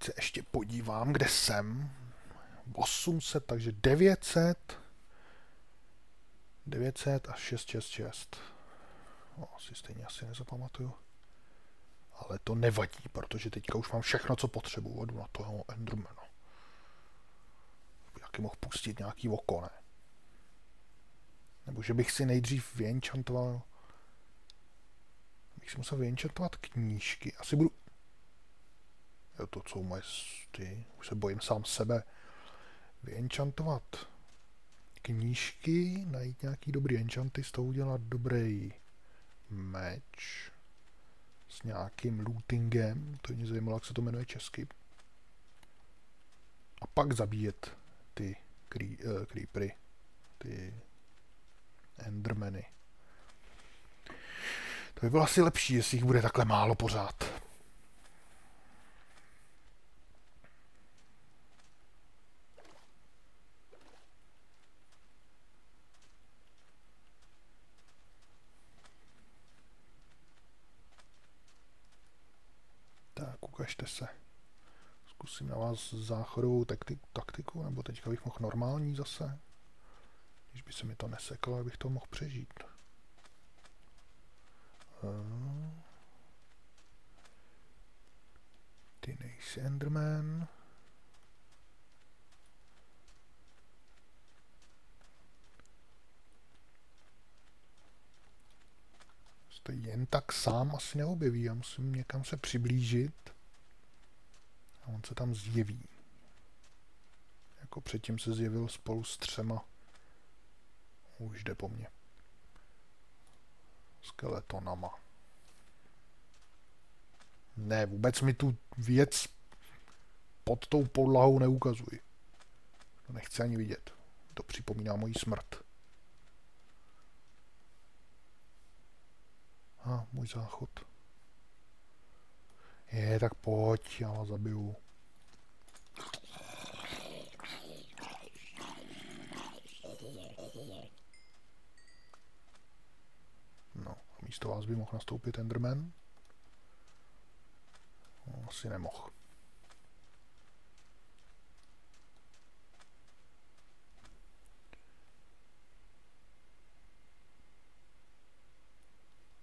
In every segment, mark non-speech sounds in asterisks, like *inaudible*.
teď se ještě podívám, kde jsem. 800, takže 900. 900 a 666. No, asi stejně asi nezapamatuju. Ale to nevadí, protože teďka už mám všechno, co potřebuji. Vodu na toho Endermana. Jaký mohl pustit nějaký oko, ne? Nebo že bych si nejdřív vyenchantoval... Bych si musel vyenchantovat knížky. Asi budu... To jsou moje... Ty, už se bojím sám sebe. Vyenchantovat knížky, najít nějaký dobrý enchanty, z toho udělat dobrý meč s nějakým lootingem, to mě zajímalo, jak se to jmenuje česky. A pak zabíjet ty krý, uh, creepery, ty endermany. To by bylo asi lepší, jestli jich bude takhle málo pořád. Ukažte se. Zkusím na vás záchodovou taktiku, nebo teďka bych mohl normální zase. Když by se mi to neseklo, abych to mohl přežít. Ty nejsi Enderman. Jen tak sám asi neobjeví. Já musím někam se přiblížit. A on se tam zjeví. Jako předtím se zjevil spolu s třema už jde po mně. Skeletonama. Ne, vůbec mi tu věc pod tou podlahou neukazuj. To nechci ani vidět. To připomíná moji smrt. A, můj záchod. Je, tak pojď, já vás zabiju. Místo vás by mohl nastoupit Enderman. No, asi nemohl.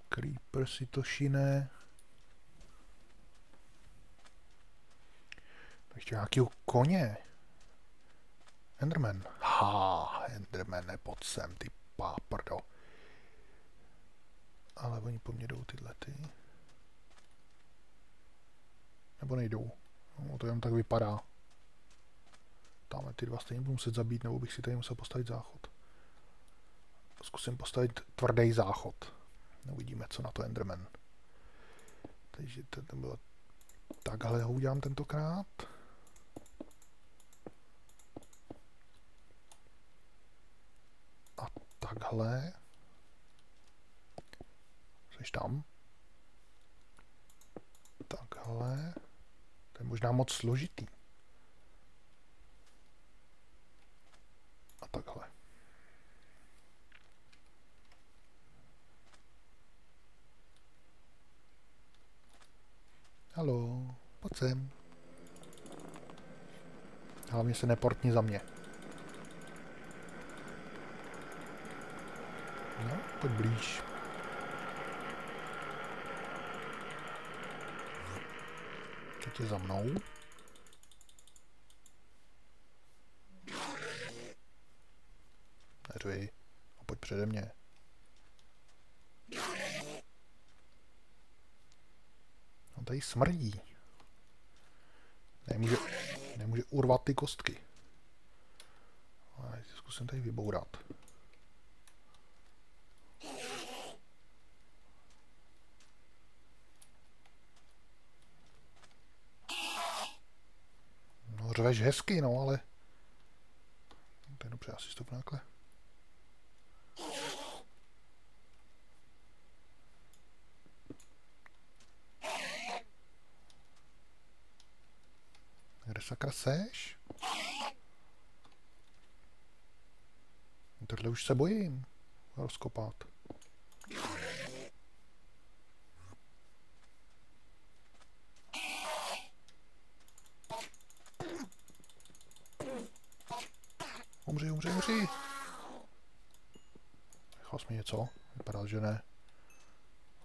Creeper si to šine. Ještě nějakýho koně. Enderman. Ha, Enderman, nepod sem, ty páprdo ale oni po mně jdou tyhle ty. Nebo nejdou. No, to jenom tak vypadá. Tamhle ty dva stejně budu muset zabít, nebo bych si tady musel postavit záchod. Zkusím postavit tvrdý záchod. Uvidíme, co na to Enderman. Takže to, to bylo takhle ho udělám tentokrát. A takhle. Jsi tam? Takhle. To je možná moc složitý. A takhle. Halo, pojď sem. Hlavně se neportni za mě. No, pojď blíž. Teď je za mnou. Neřvi. A pojď přede mě. On tady smrdí. Nemůže, nemůže urvat ty kostky. Ale zkusím tady vybourat. Řveš hezky, no, ale... To je dobře, asi stop nákle. Kde sakra seš? Tohle už se bojím rozkopat. Něco? Vypadá, že ne.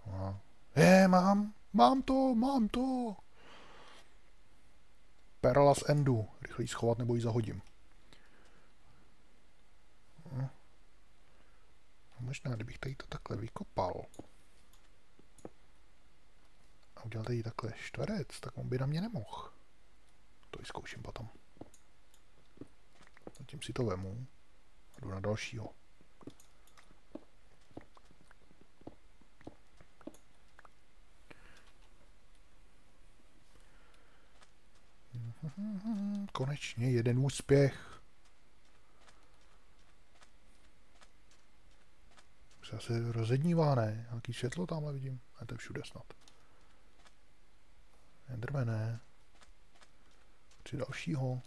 No. Je, mám! Mám to, mám to! Perla z Endu. Rychle schovat nebo ji zahodím. No. Možná, kdybych tady to takhle vykopal a udělal tady takhle čtverec, tak on by na mě nemohl. To vyzkouším potom. Zatím si to vemu a jdu na dalšího. Konečně jeden úspěch. Se asi rozednívá, ne? Nějaký světlo tamhle vidím. A to je všude snad. Endermane. Tři dalšího.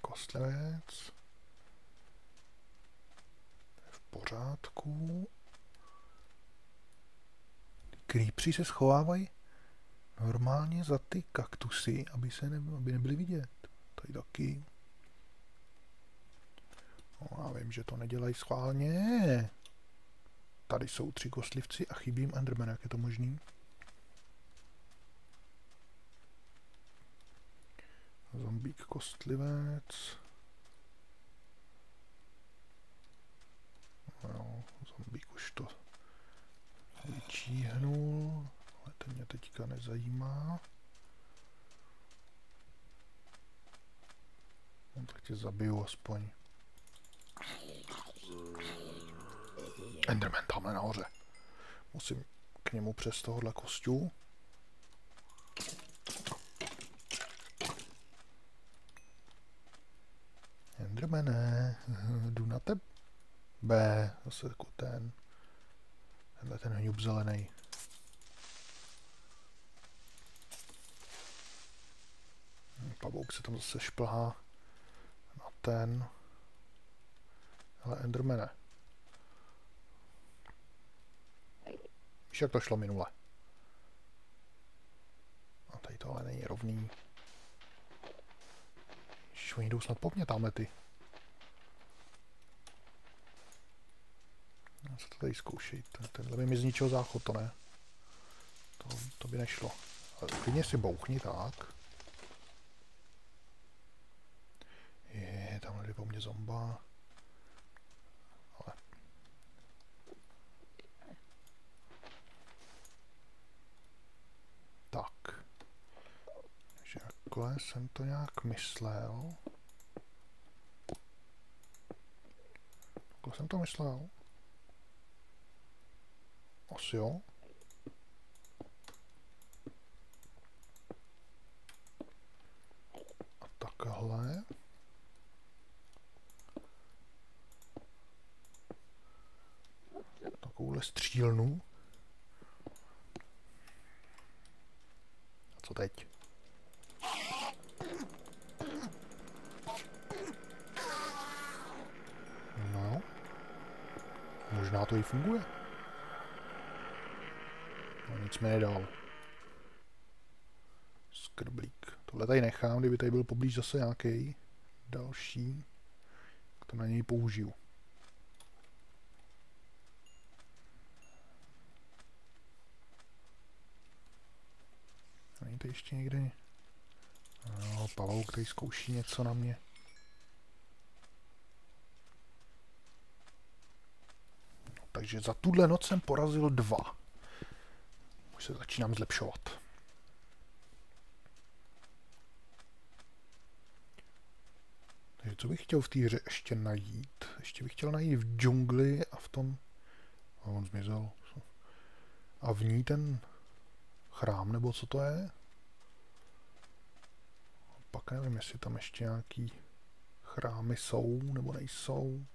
Kostlivec. To je v pořádku. Creepři se schovávají normálně za ty kaktusy, aby, se ne, aby nebyly vidět. Tady taky. No, já vím, že to nedělají schválně. Tady jsou tři kostlivci a chybí jim Enderman, jak je to možný? Zombík kostlivec. No, zombík už to vyčíhnul, ale ten mě teďka nezajímá. No, tak tě zabiju aspoň. Enderman tamhle nahoře. Musím k němu přes tohohle kostů. Endermane, *laughs* jdu na tebe. Zase jako ten. Tenhle ten hňub zelený. Pavouk se tam zase šplhá na ten. Ale Endermane. Víš, jak to šlo minule? A tady to ale není rovný. Ježiš, oni jdou snad po mně tamhle ty. Se to tady zkoušej. Tenhle by mi z ničeho záchod, to ne. To, to by nešlo. Ale klidně si bouchni tak. Je, tamhle jde po mně zomba. takhle jsem to nějak myslel. Takhle jsem to myslel. Asi jo. A takhle. Takovouhle střílnu. A co teď? Možná to i funguje. No nic mi nedal. Skrblík. Tohle tady nechám, tady byl poblíž zase nějaký další, to na něj použiju. Není to ještě někde? No, pavouk tady zkouší něco na mě. Takže za tuhle noc jsem porazil dva. Už se začínám zlepšovat. Co bych chtěl v té hře ještě najít? Ještě bych chtěl najít v džungli a v tom... A on zmizel. A v ní ten chrám, nebo co to je? A pak nevím, jestli tam ještě nějaký chrámy jsou, nebo nejsou.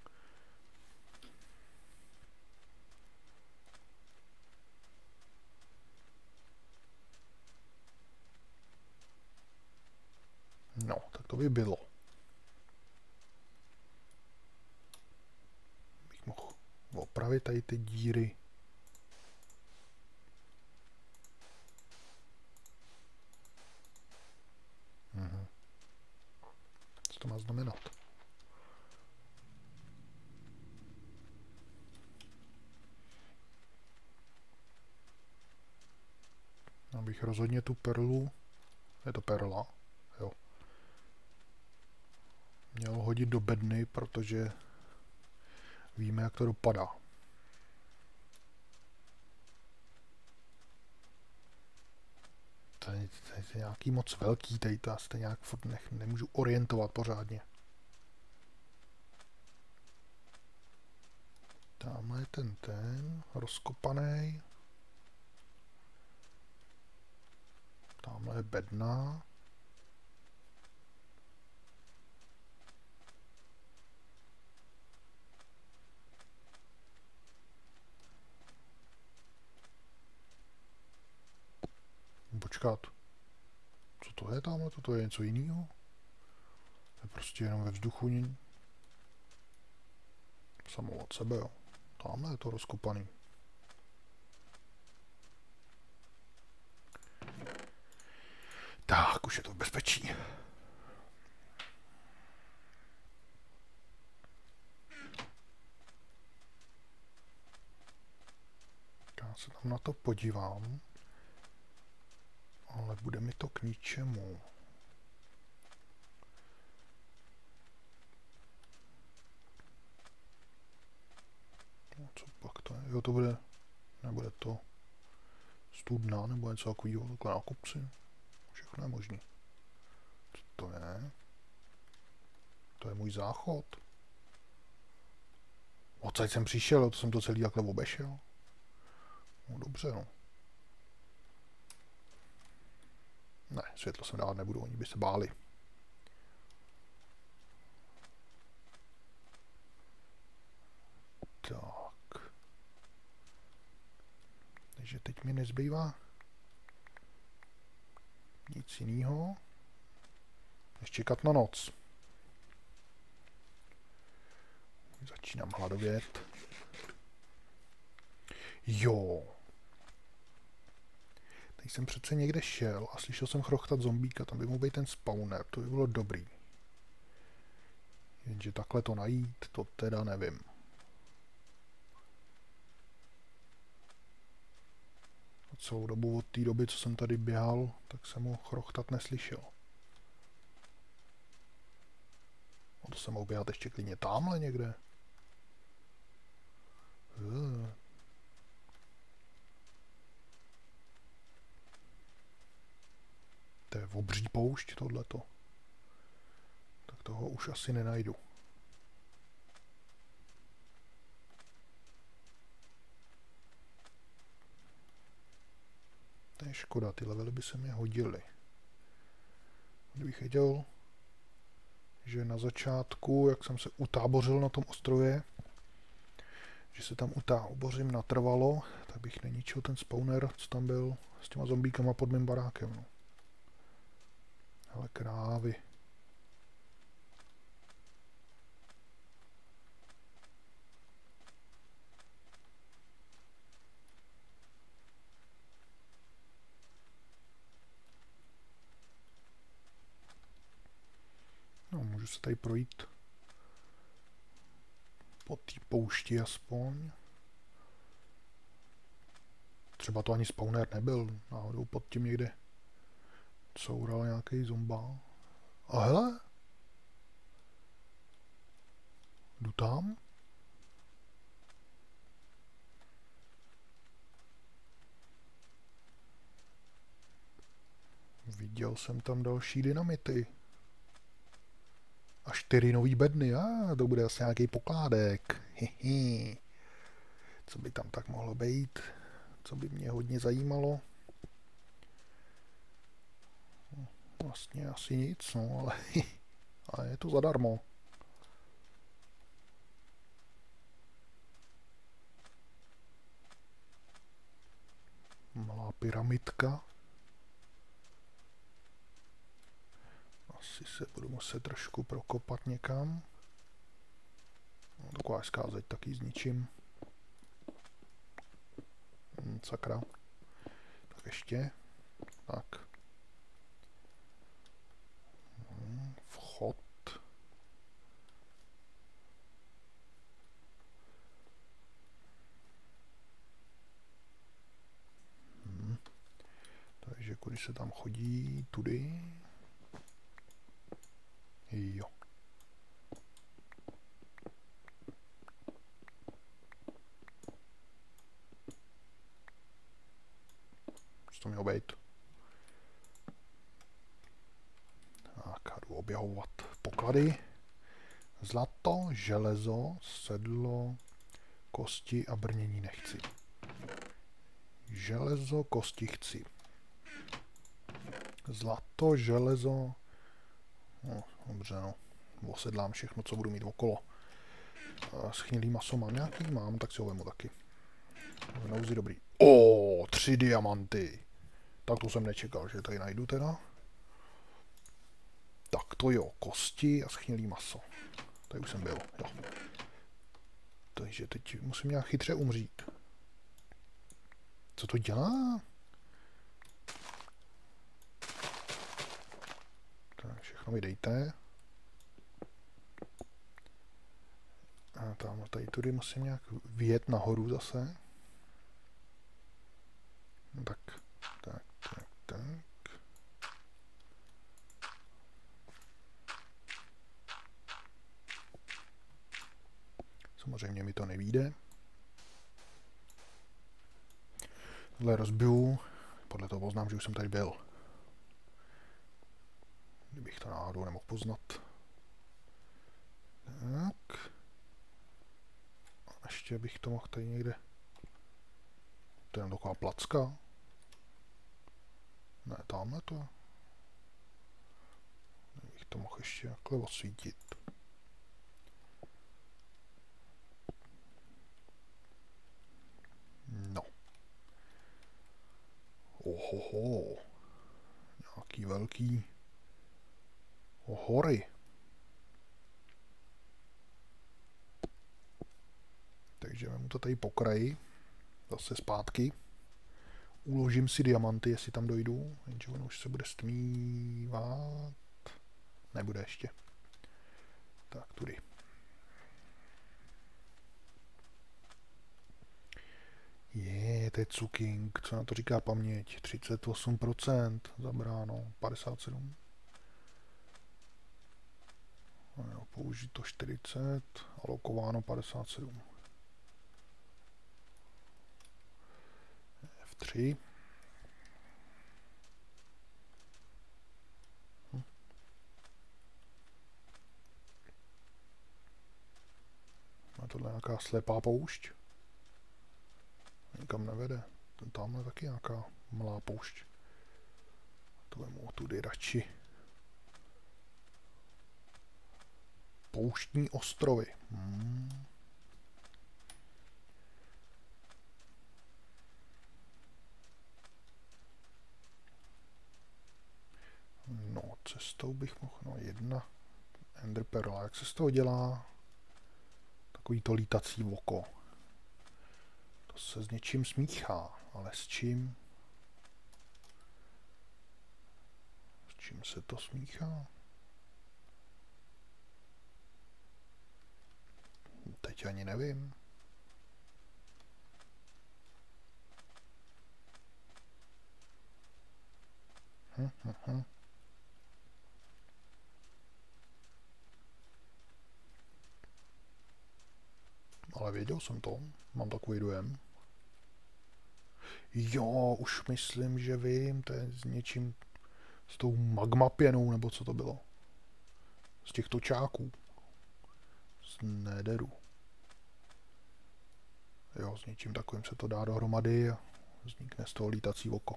No, tak to by bylo. opravit tady ty díry. Mhm. Co to má znamenat? Abych rozhodně tu perlu, je to perla, jo, měl hodit do bedny, protože víme, jak to dopadá. To je, to je nějaký moc velký, tady to asi nějak furt nech, nemůžu orientovat pořádně. Tamhle je ten ten, rozkopaný. Tamhle je bedna. Počkat. Co to je tamhle? To je něco jiného? To je prostě jenom ve vzduchu. Samo od sebe, jo. Tamhle je to rozkopaný. Tak, už je to v bezpečí. Já se tam na to podívám. Ale bude mi to k ničemu. No, co pak to je? Jo, to bude, nebude to studna nebo něco takového, takhle na. Všechno je možný. Co to je? To je můj záchod. Odsaď jsem přišel, to jsem to celý takhle obešel. No dobře, no. Ne, světlo jsem dát nebudu, oni by se báli. Tak. Takže teď mi nezbývá nic jiného, než čekat na noc. Začínám hladovět. Jo. Teď jsem přece někde šel a slyšel jsem chrochtat zombíka, tam by mohl být ten spawner, to by bylo dobrý. Jenže takhle to najít, to teda nevím. A celou dobu od té doby, co jsem tady běhal, tak jsem ho chrochtat neslyšel. A to jsem mohl běhat ještě klidně tamhle někde. Uh, To je obří poušť tohleto. Tak toho už asi nenajdu. To je škoda, ty levely by se mi hodily. Kdybych věděl, že na začátku, jak jsem se utábořil na tom ostrově, že se tam utábořím natrvalo, tak bych neničil ten spawner, co tam byl s těma zombíkama pod mým barákem. No. Ale krávy. No, můžu se tady projít po té poušti aspoň. Třeba to ani spawner nebyl, náhodou pod tím někde coural nějaký zomba. A hele, jdu tam. Viděl jsem tam další dynamity. A čtyři nový bedny, a to bude asi nějaký pokládek. Hihi. Co by tam tak mohlo být? Co by mě hodně zajímalo? Vlastně asi nic, no, ale, *laughs* ale je to zadarmo. Malá pyramidka. Asi se budu muset trošku prokopat někam. No, taková skázeť taky s ničím. Hm, sakra. Tak ještě. Tak. Tudy se tam chodí, tudy. Jo. Co to mělo být? Tak, jdu objevovat poklady. Zlato, železo, sedlo, kosti a brnění nechci. Železo, kosti chci. Zlato, železo. No, dobře, no. Osedlám všechno, co budu mít okolo. Schnilý maso mám nějaký? Mám, tak si ho vemu taky. V nouzi dobrý. O, tři diamanty. Tak to jsem nečekal, že tady najdu teda. Tak to jo, kosti a schnilý maso. Tady už jsem byl, jo. Takže teď musím nějak chytře umřít. Co to dělá? Tak všechno mi dejte. A tam tady tudy musím nějak vyjet nahoru zase. No tak, tak, tak, tak. Samozřejmě mi to nevíde. Tohle rozbiju, podle toho poznám, že už jsem tady byl. Kdybych to náhodou nemohl poznat. Tak. A ještě bych to mohl tady někde... To je taková placka. Ne, tamhle to. Bych to mohl ještě takhle osvítit. No. Ohoho. Nějaký velký hory. Takže mám to tady po kraji. Zase zpátky. Uložím si diamanty, jestli tam dojdu. Jenže ono už se bude stmívat. Nebude ještě. Tak, tudy. Je, to je Cuking, co na to říká paměť? 38% zabráno, 57. Jo, použito 40, alokováno 57. F3. Hm. A tohle nějaká slepá poušť nikam nevede. Ten tam je taky nějaká malá poušť. To vemu tudy radši. Pouštní ostrovy. Hmm. No, cestou bych mohl, no jedna Ender Perla. Jak se z toho dělá takový to lítací oko? To se s něčím smíchá, ale s čím? S čím se to smíchá? Teď ani nevím. Hm, hm, hm. Ale věděl jsem to. Mám takový dojem. Jo, už myslím, že vím, to je s něčím, s tou magma pěnou, nebo co to bylo. Z těch točáků. Z nederu. Jo, s něčím takovým se to dá dohromady a vznikne z toho lítací oko.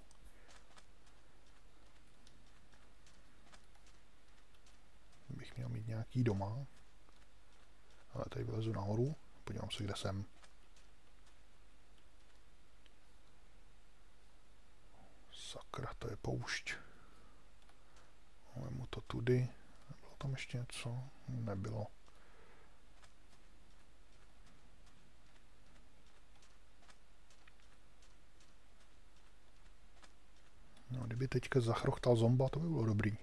Bych měl mít nějaký doma. Ale tady vylezu nahoru. Podívám se, kde jsem. Sakra, to je poušť. mu to tudy. Nebylo tam ještě něco? Nebylo. No, kdyby teďka zachrochtal zomba, to by bylo dobrý.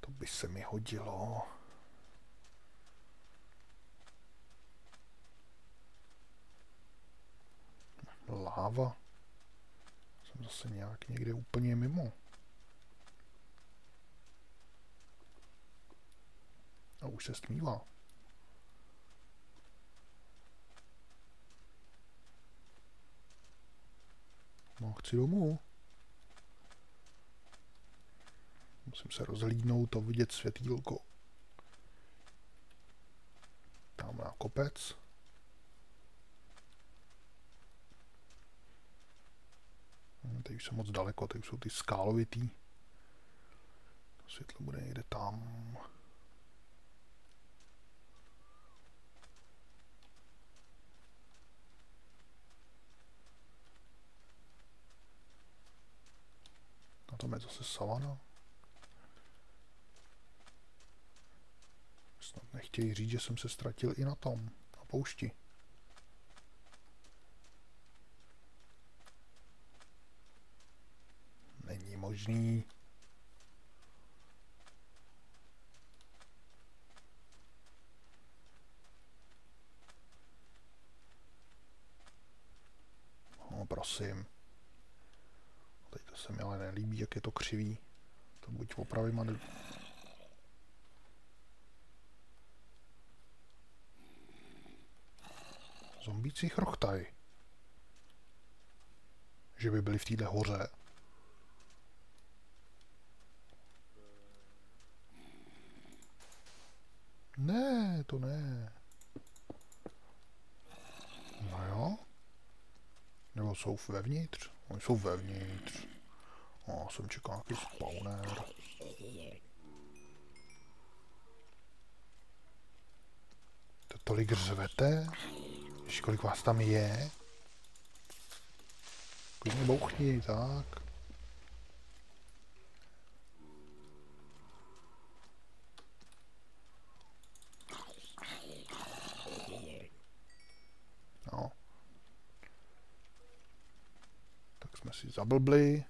To by se mi hodilo. Láva. Jsem zase nějak někde úplně mimo. A už se stmívá. No, chci domů. Musím se rozhlídnout a vidět světýlko. Tam na kopec. Hm, teď už jsem moc daleko, teď už jsou ty skálovitý. Světlo bude někde tam. A tam je zase savana. Snad nechtějí říct, že jsem se ztratil i na tom, na poušti. Není možný. No, prosím. Teď to se mi ale nelíbí, jak je to křivý. To buď opravím a. Zombíci chrochtaj. Že by byli v téhle hoře. Ne, to ne. No jo. Nebo jsou vevnitř? Oni jsou vevnitř. O, jsem čekal nějaký spawner. To tolik řvete? Víš, kolik vás tam je? Klidně bouchni, tak. No. Tak jsme si zablbli.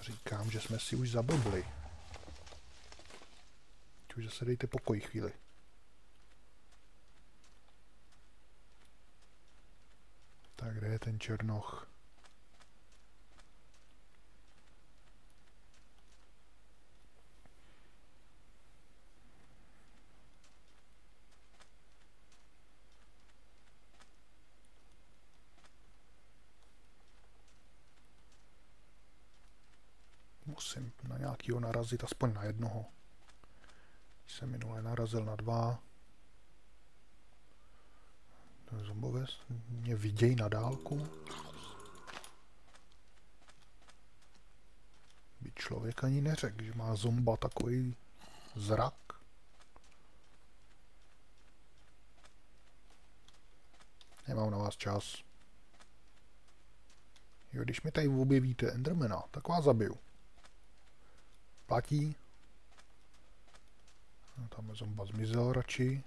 Říkám, že jsme si už zablbli. Už zase dejte pokoj chvíli. Tak kde je ten černoch? Musím na nějakýho narazit, aspoň na jednoho. Jsem minule narazil na dva. Zombové mě vidějí na dálku. By člověk ani neřekl, že má zomba takový zrak. Nemám na vás čas. Jo, když mi tady objevíte Endermana, tak vás zabiju. Platí. No, tam je zomba zmizel radši.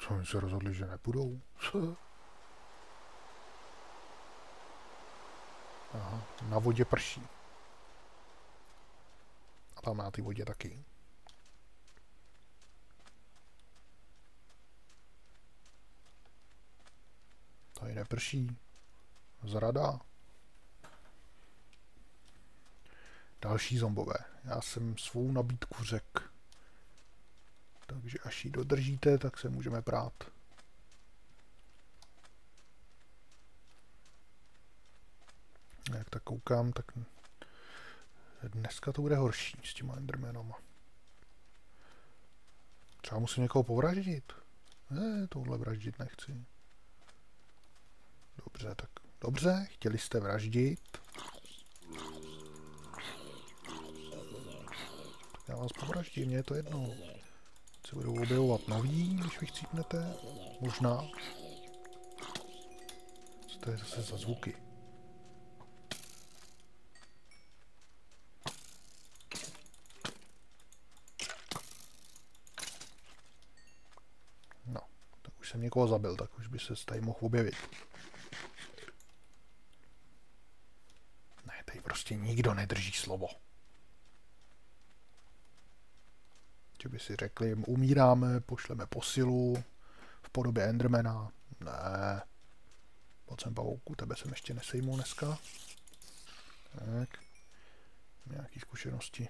Co oni se rozhodli, že nepůjdou? Aha, na vodě prší. A tam na té vodě taky. Tady neprší. Zrada. Další zombové. Já jsem svou nabídku řekl. Takže až ji dodržíte, tak se můžeme prát. Jak tak koukám, tak dneska to bude horší s těma Endermanama. Třeba musím někoho povraždit. Ne, tohle vraždit nechci. Dobře, tak dobře, chtěli jste vraždit. Tak já vás povraždím, mě je to jedno se budou objevovat noví, když vy chcípnete. Možná. Co to je zase za zvuky? No, tak už jsem někoho zabil, tak už by se tady mohl objevit. Ne, tady prostě nikdo nedrží slovo. Že by si řekli, umíráme, pošleme posilu, v podobě Endermana. Ne. Pojď sem pavouku, tebe jsem ještě nesejmul dneska. Tak. Nějaký zkušenosti.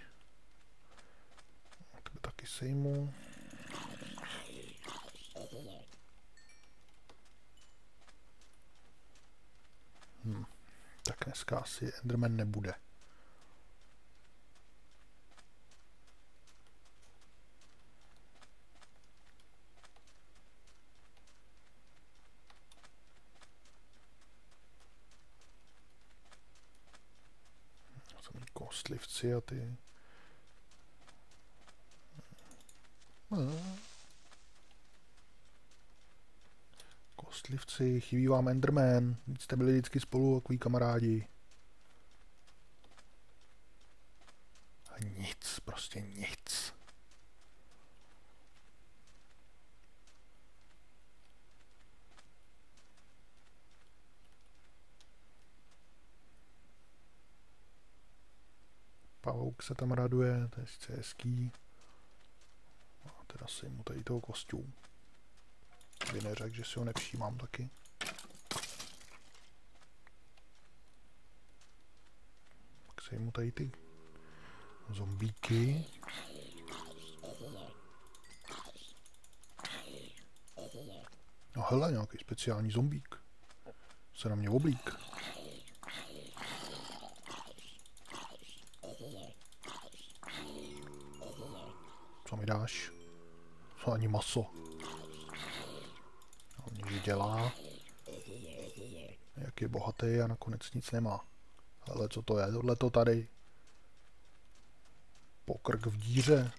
Tebe taky sejmu. Hm. Tak dneska asi Enderman nebude. Kostlivci a ty... Kostlivci, chybí vám Enderman, jste byli vždycky spolu takový kamarádi. A nic, prostě nic. Pavouk se tam raduje, to je sice hezký. A teda si mu tady toho kostňů. By neřekl, že si ho nepřijímám taky. Tak se mu tady ty zombíky. No hele, nějaký speciální zombík. Se na mě oblík. Co mi dáš? Co ani maso. On že dělá. Jak je bohatý a nakonec nic nemá. Ale co to je? Tohle to tady. Pokrk v díře.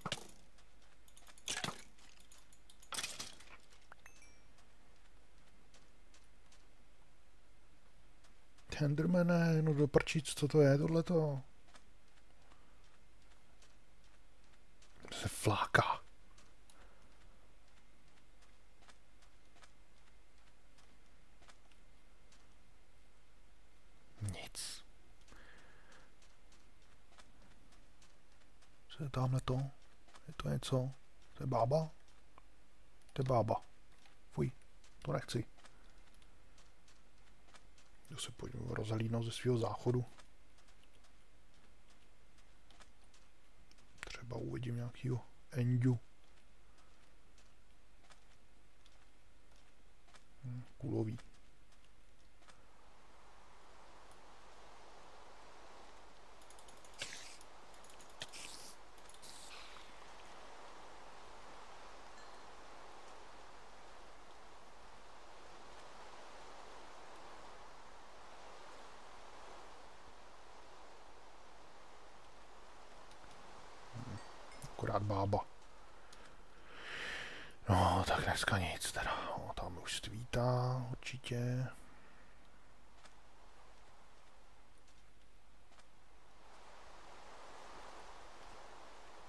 Endermane, no doprčit, co to je tohleto? Se fláká. Nic. Co je tamhle to? Je to něco? To je bába? To je bába. Fuj, to nechci. Já se pojďme rozhlídnout ze svého záchodu. Třeba uvidím nějakýho Endu. Kulový. akorát bába. No, tak dneska nic teda. O, tam už svítá určitě.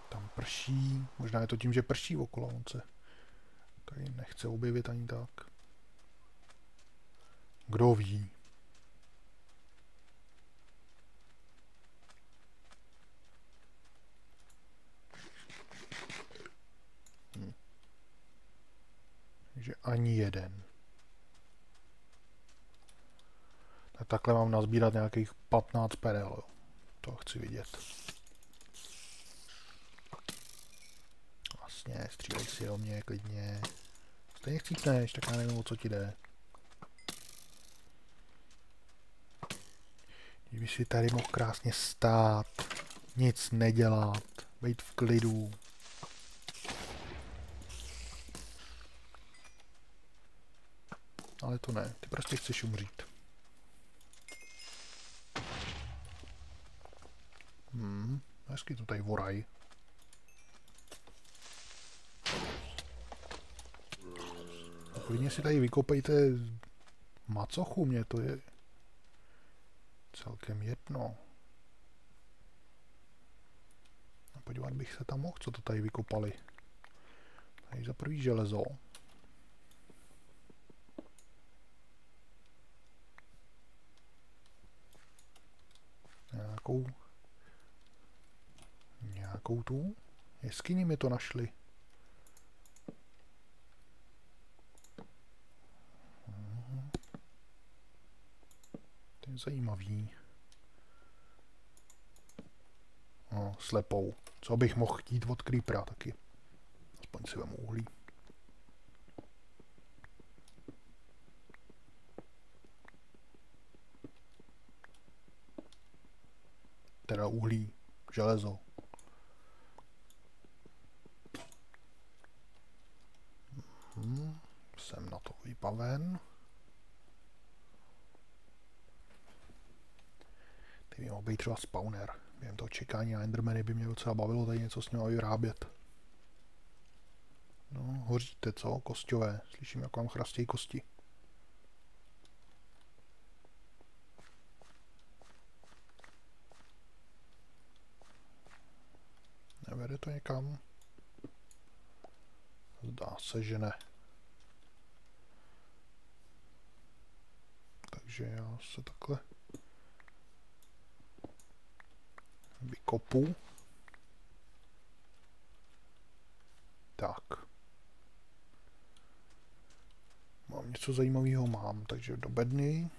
Tam prší. Možná je to tím, že prší okolo. On se tady nechce objevit ani tak. Kdo ví? Takže ani jeden. Tak takhle mám nazbírat nějakých 15 perel. To chci vidět. Vlastně, střílej si o mě klidně. Stejně chcípneš, tak já nevím, o co ti jde. Kdyby si tady mohl krásně stát, nic nedělat, být v klidu, Ale to ne, ty prostě chceš umřít. Hmm, hezky to tady voraj. A klidně si tady vykopejte macochu, mě to je celkem jedno. A podívat bych se tam mohl, co to tady vykopali. Tady za prvý železo. nějakou nějakou tu jeskyni mi to našli. Zajímavý. No, slepou. Co bych mohl chtít od Creepera taky. Aspoň si vemu uhlí. Teda uhlí, železo. Hmm, jsem na to vybaven. Mohl být třeba spawner. Během toho čekání na Endermany by mě docela bavilo tady něco s ním vyrábět. No, hoříte, co? Kostové. Slyším, jak vám chrastějí kosti. Nevede to někam? Zdá se, že ne. Takže já se takhle vykopu. Tak. Mám něco zajímavého, mám, takže do bedny.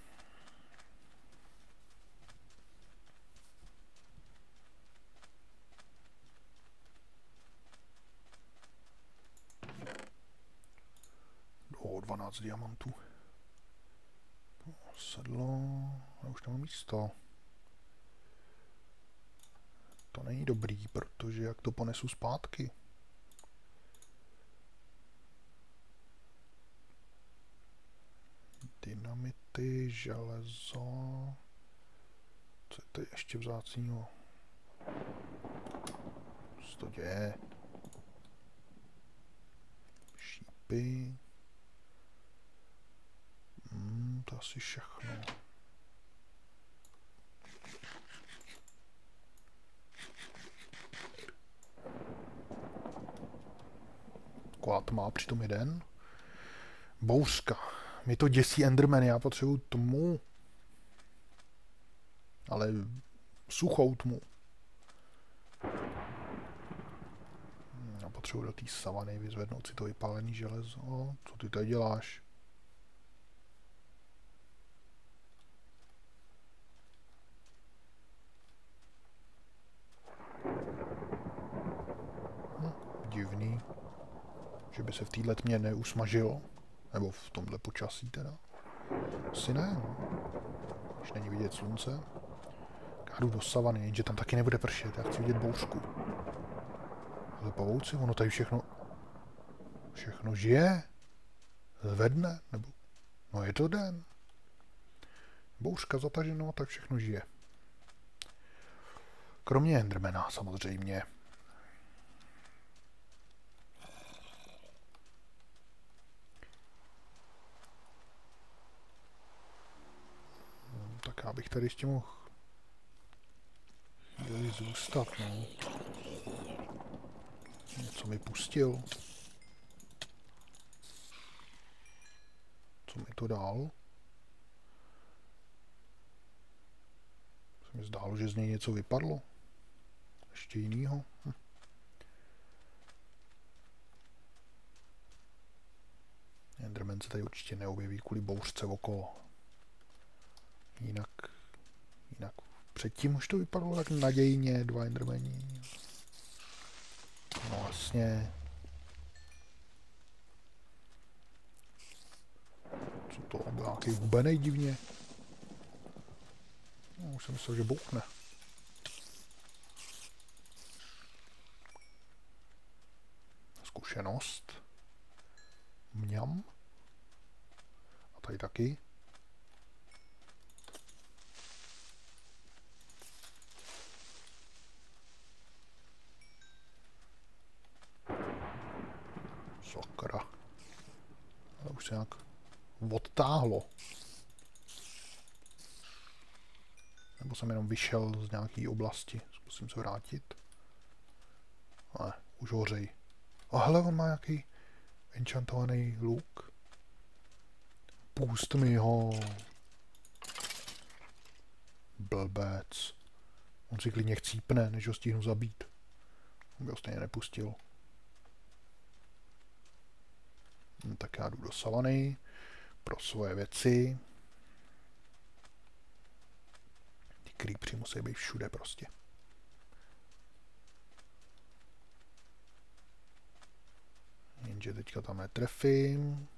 O, 12 diamantů. Sedlo, já už nemám místo. To není dobrý, protože jak to ponesu zpátky? Dynamity, železo... Co je to ještě vzácního? Co to děje? Šípy... Hmm, to asi všechno. Taková tma, přitom jeden. Bouřka. Mi to děsí Enderman, já potřebuju tmu. Ale suchou tmu. Já potřebuji do té savany vyzvednout si to vypálený železo. Co ty tady děláš? Hm, divný že by se v téhle tmě neusmažilo, nebo v tomhle počasí teda. Asi ne. Když není vidět slunce. Já jdu do savany, jenže tam taky nebude pršet, já chci vidět bouřku. Ale pavouci, ono tady všechno... Všechno žije? Ve dne? Nebo... No je to den. Bouřka zataženo, tak všechno žije. Kromě Endermana samozřejmě. Já bych tady ještě mohl chvíli zůstat, no. Něco mi pustil. Co mi to dál? Se mi zdálo, že z něj něco vypadlo. Ještě jinýho. Hm. Enderman se tady určitě neobjeví kvůli bouřce okolo. Jinak, jinak předtím už to vypadalo tak nadějně, dva Endermani. No vlastně. Co to byl nějaký hubenej divně? No, už jsem myslel, že bouchne. Zkušenost. Mňam. A tady taky. už se nějak odtáhlo. Nebo jsem jenom vyšel z nějaké oblasti. Zkusím se vrátit. Ne, už hořej. A hele, on má nějaký enchantovaný luk. Pust mi ho. Blbec. On si klidně chcípne, než ho stihnu zabít. On by ho stejně nepustil. Hm, tak já jdu do savany pro svoje věci. creepři musí být všude prostě. Jenže teďka tam netrefím.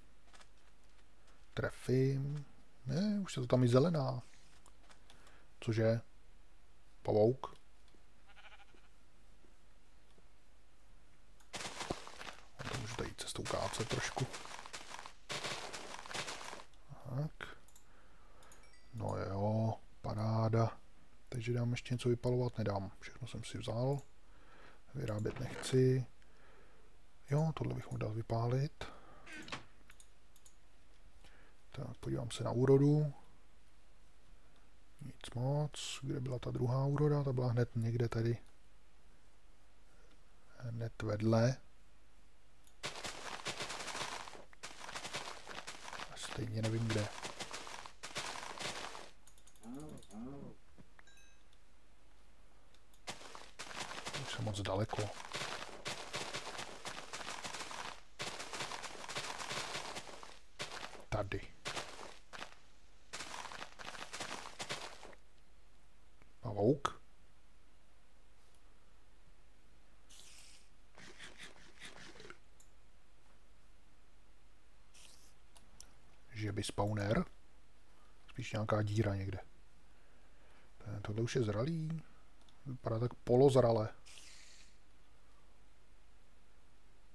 Trefím. Ne, už se to tam i zelená. Cože? Pavouk? No, to můžu tady cestou kácet trošku. Tak. No jo, paráda. Takže dám ještě něco vypalovat, nedám. Všechno jsem si vzal. Vyrábět nechci. Jo, tohle bych mohl dát vypálit. Tak, podívám se na úrodu. Nic moc. Kde byla ta druhá úroda? Ta byla hned někde tady. Hned vedle. Stejně nevím kde. Už jsem moc daleko. tady. Pavouk. Že by spawner. Spíš nějaká díra někde. Tohle už je zralý. Vypadá tak polozrale.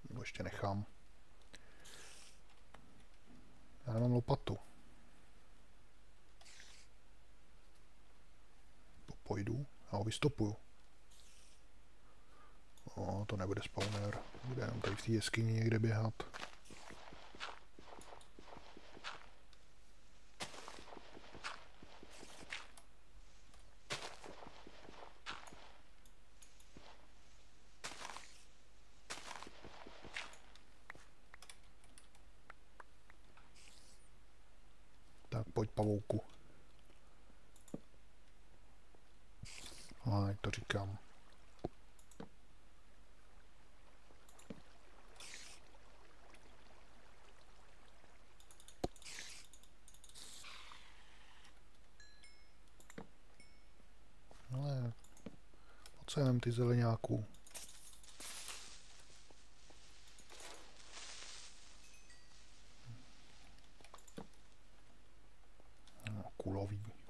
Nebo ještě nechám. Já nemám lopatu. Pojdu, já ho vystopuju. O, to nebude spawner. Bude jenom tady v té jeskyni někde běhat. pavouku. A jak to říkám. Ale ocenem ty zeleňáků.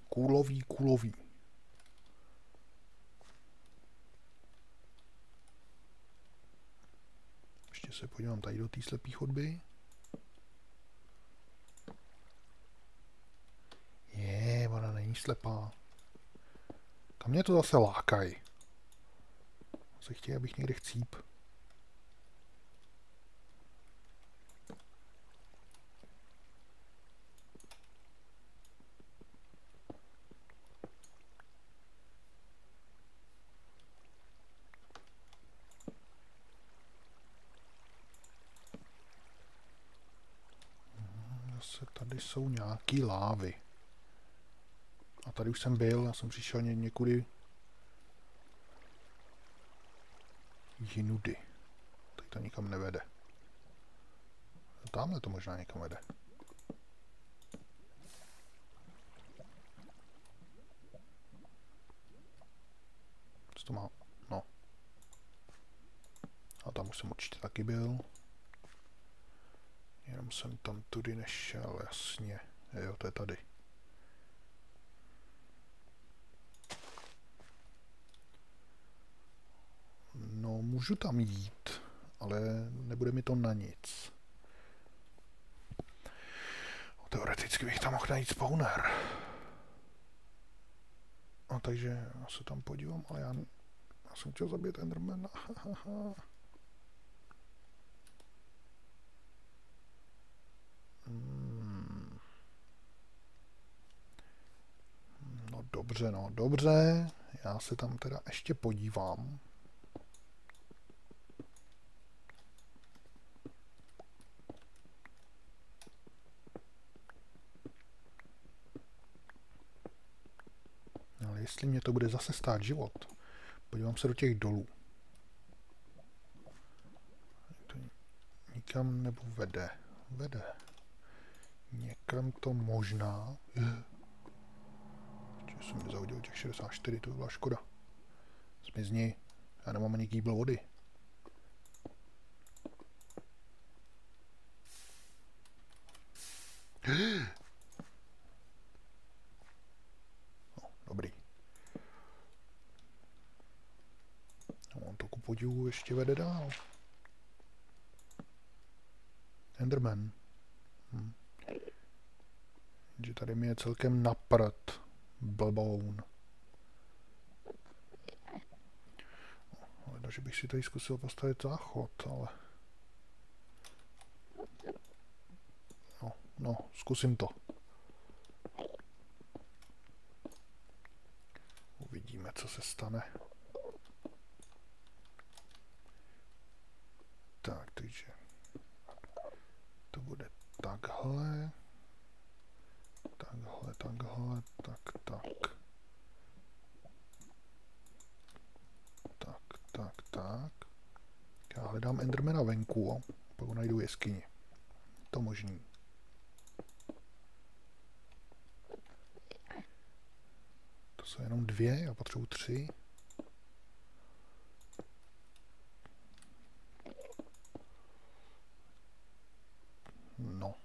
kulový, kulový. Ještě se podívám tady do té slepé chodby. Je, ona není slepá. Tam mě to zase lákají. Se chtějí, abych někde chcíp. jsou nějaký lávy. A tady už jsem byl, já jsem přišel ně, někudy jinudy. Tady to nikam nevede. Tamhle to možná někam vede. Co to má? No. A tam už jsem určitě taky byl. Jenom jsem tam tudy nešel, jasně. Jo, to je tady. No, můžu tam jít, ale nebude mi to na nic. Teoreticky bych tam mohl najít spawner. No, takže já se tam podívám, ale já, já jsem chtěl zabít Endermana. *laughs* Hmm. No dobře, no dobře. Já se tam teda ještě podívám. Ale jestli mě to bude zase stát život, podívám se do těch dolů. To nikam nebo vede. Vede. Někam to možná... jsem nezahodil těch 64, to by byla škoda. Zmizni, já nemám ani kýbl vody. No, dobrý. No, on to ku podivu ještě vede dál. Enderman. Hm. Že tady mi je celkem naprat blboun. Ale že bych si tady zkusil postavit záchod, ale... No, no, zkusím to. Uvidíme, co se stane. 3. No.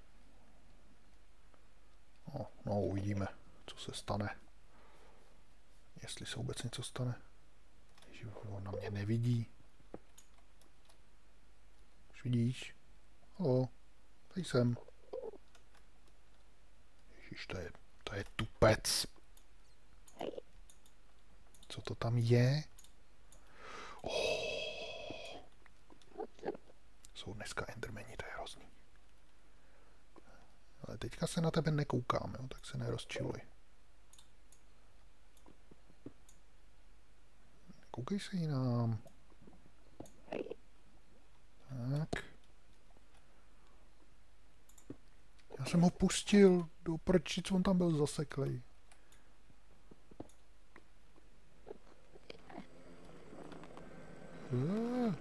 no. No, uvidíme, co se stane. Jestli se vůbec něco stane. Ježiš, on na mě nevidí. Už vidíš? Halo, tady jsem. Ježiš, to je, to je tupec. Co to tam je? Oh. Jsou dneska endermeni, to je hrozný. Ale teďka se na tebe nekoukám, jo, tak se nerozčiluj. Koukej se jinam. Tak. Já jsem ho pustil do prčic, on tam byl zaseklej. Uh.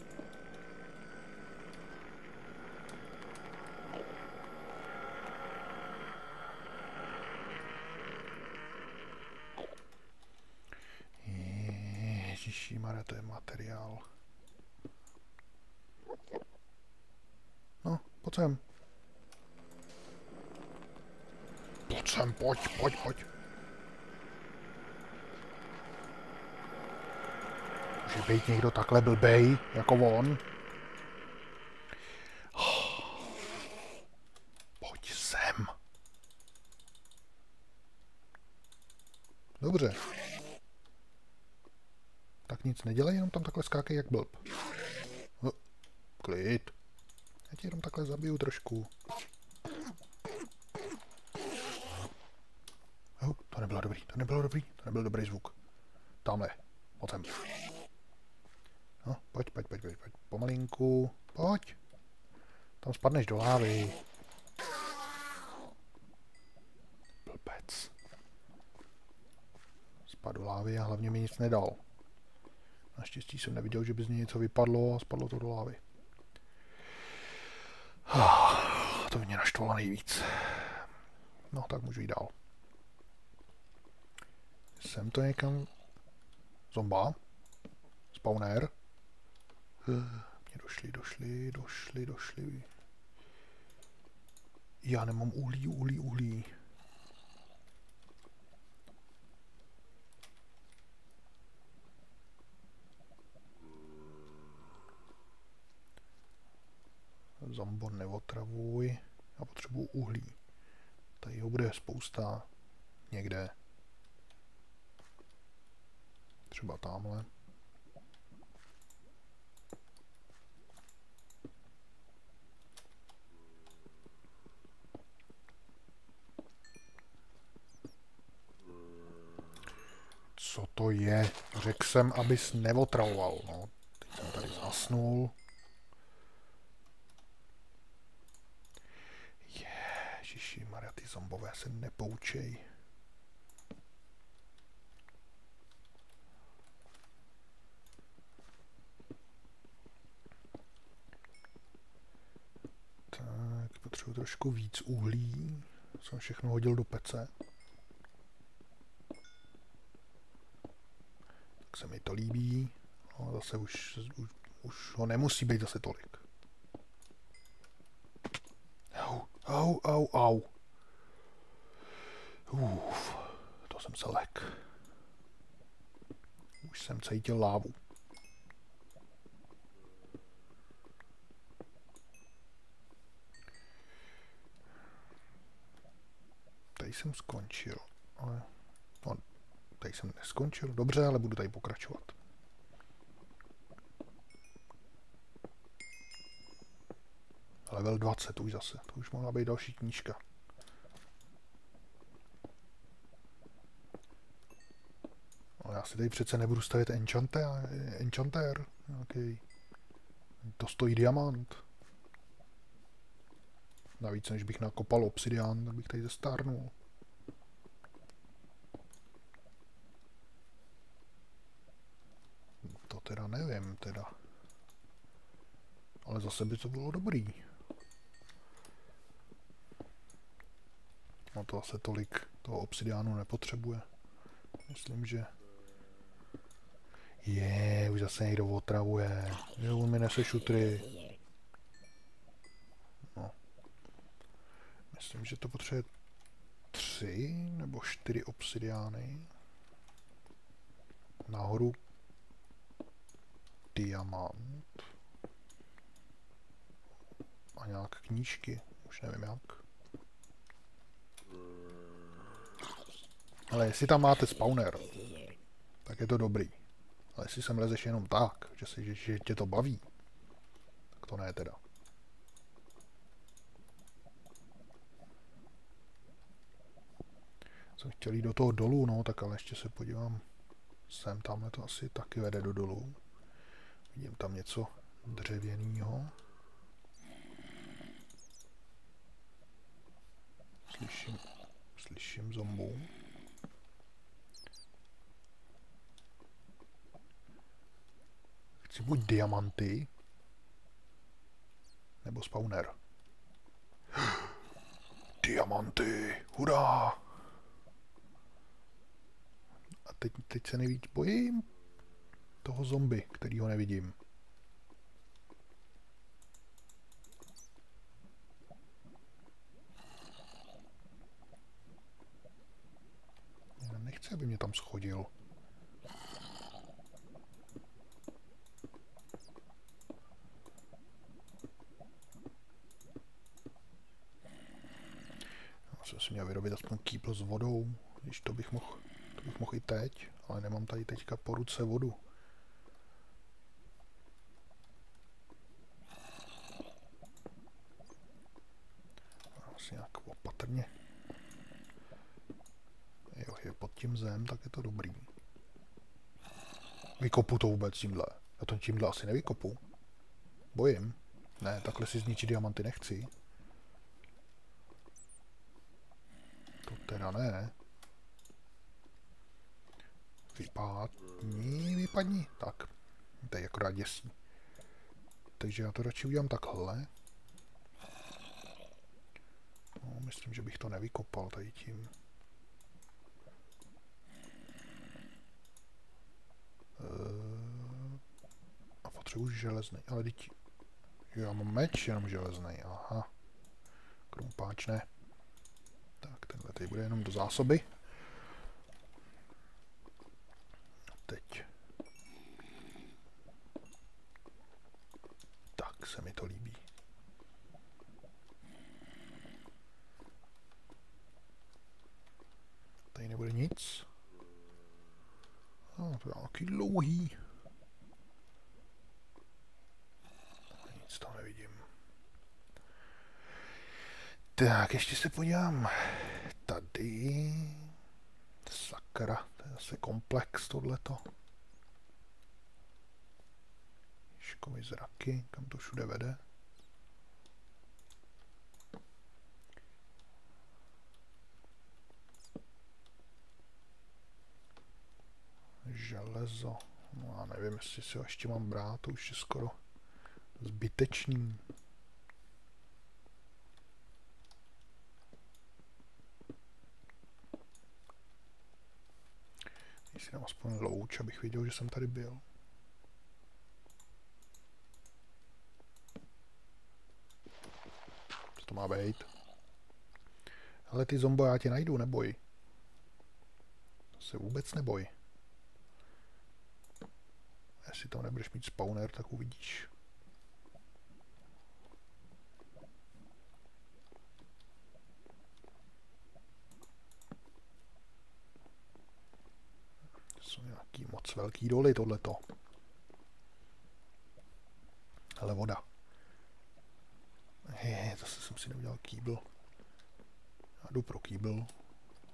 Ježišimare, to je materiál. No, pojď sem. Pojď sem, pojď, pojď, pojď. Může být někdo takhle blbej, jako on? Pojď sem. Dobře. Tak nic nedělej, jenom tam takhle skákej jak blb. Klid. Já ti jenom takhle zabiju trošku. Oh, to nebylo dobrý, to nebylo dobrý, to nebyl dobrý zvuk. Tamhle, pojď sem. No, pojď, pojď, pojď, pojď, pojď, pomalinku, pojď. Tam spadneš do lávy. Blbec. Spadl do lávy a hlavně mi nic nedal. Naštěstí jsem neviděl, že by z něj něco vypadlo a spadlo to do lávy. Ah, to mě naštvalo nejvíc. No, tak můžu jít dál. Jsem to někam... Zomba? Spawner? Mě došli, došli, došli, došli. Já nemám uhlí, uhlí, uhlí. Zombo neotravuj. Já potřebuji uhlí. Tady ho bude spousta někde. Třeba tamhle. Co to je? Řekl jsem, abys neotravoval. No. Teď jsem tady zasnul. Ježiši, Maria, ty zombové se nepoučej. Tak, potřebuji trošku víc uhlí. Jsem všechno hodil do pece. Tak se mi to líbí. No, zase už, už, už ho nemusí být zase tolik. Au, au, au, au. Uf, to jsem se lek. Už jsem cítil lávu. Jsem skončil, ale no, tady jsem neskončil. Dobře, ale budu tady pokračovat. Level 20 už zase, to už mohla být další knížka. Ale já si tady přece nebudu stavit enchanter, enchanter nějaký. To stojí diamant. Navíc, než bych nakopal obsidian, tak bych tady zestárnul. To teda nevím, teda. Ale zase by to bylo dobrý. No to asi tolik toho obsidiánu nepotřebuje. Myslím, že... Je, už zase někdo otravuje. Že on mi nese šutry. No. Myslím, že to potřebuje tři nebo čtyři obsidiány. Nahoru diamant. A nějak knížky, už nevím jak. Ale jestli tam máte spawner, tak je to dobrý. Ale jestli sem lezeš jenom tak, že, si, že, že tě to baví, tak to ne teda. Jsem chtěl jít do toho dolů, no, tak ale ještě se podívám. Sem, tamhle to asi taky vede do dolů. Vidím tam něco dřevěného. Slyším, slyším zombu. Chci buď diamanty, nebo spawner. *gasps* Diamanty, hurá! A teď, teď se nejvíc bojím toho zombie, který ho nevidím. Nechci, aby mě tam schodil. jsem si měl vyrobit aspoň s vodou, když to bych mohl, to bych mohl i teď, ale nemám tady teďka po ruce vodu. Asi nějak opatrně. Jo, je pod tím zem, tak je to dobrý. Vykopu to vůbec tímhle. Já to tímhle asi nevykopu. Bojím. Ne, takhle si zničit diamanty nechci. teda ne. Vypadni, vypadni. Tak, to je akorát děsí. Takže já to radši udělám takhle. No, myslím, že bych to nevykopal tady tím. Potřebuji železný, ale teď... Já mám meč jenom železný, aha. Krumpáč ne. Tak tenhle tady bude jenom do zásoby. A teď. Tak se mi to líbí. Tady nebude nic. No, to je nějaký dlouhý. Nic tam nevidím. Tak, ještě se podívám tady. Sakra, to je zase komplex tohleto. Škomy zraky, kam to všude vede. Železo. No já nevím, jestli si ho ještě mám brát, to už je skoro zbytečný. Si dám aspoň louč, abych věděl, že jsem tady byl. Co to má být? Ale ty zombo, já tě najdu, neboj. To se vůbec neboj. Jestli tam nebudeš mít spawner, tak uvidíš. jsou nějaký velký doly tohleto. Ale voda. Je, zase jsem si neudělal kýbl. Já jdu pro kýbl.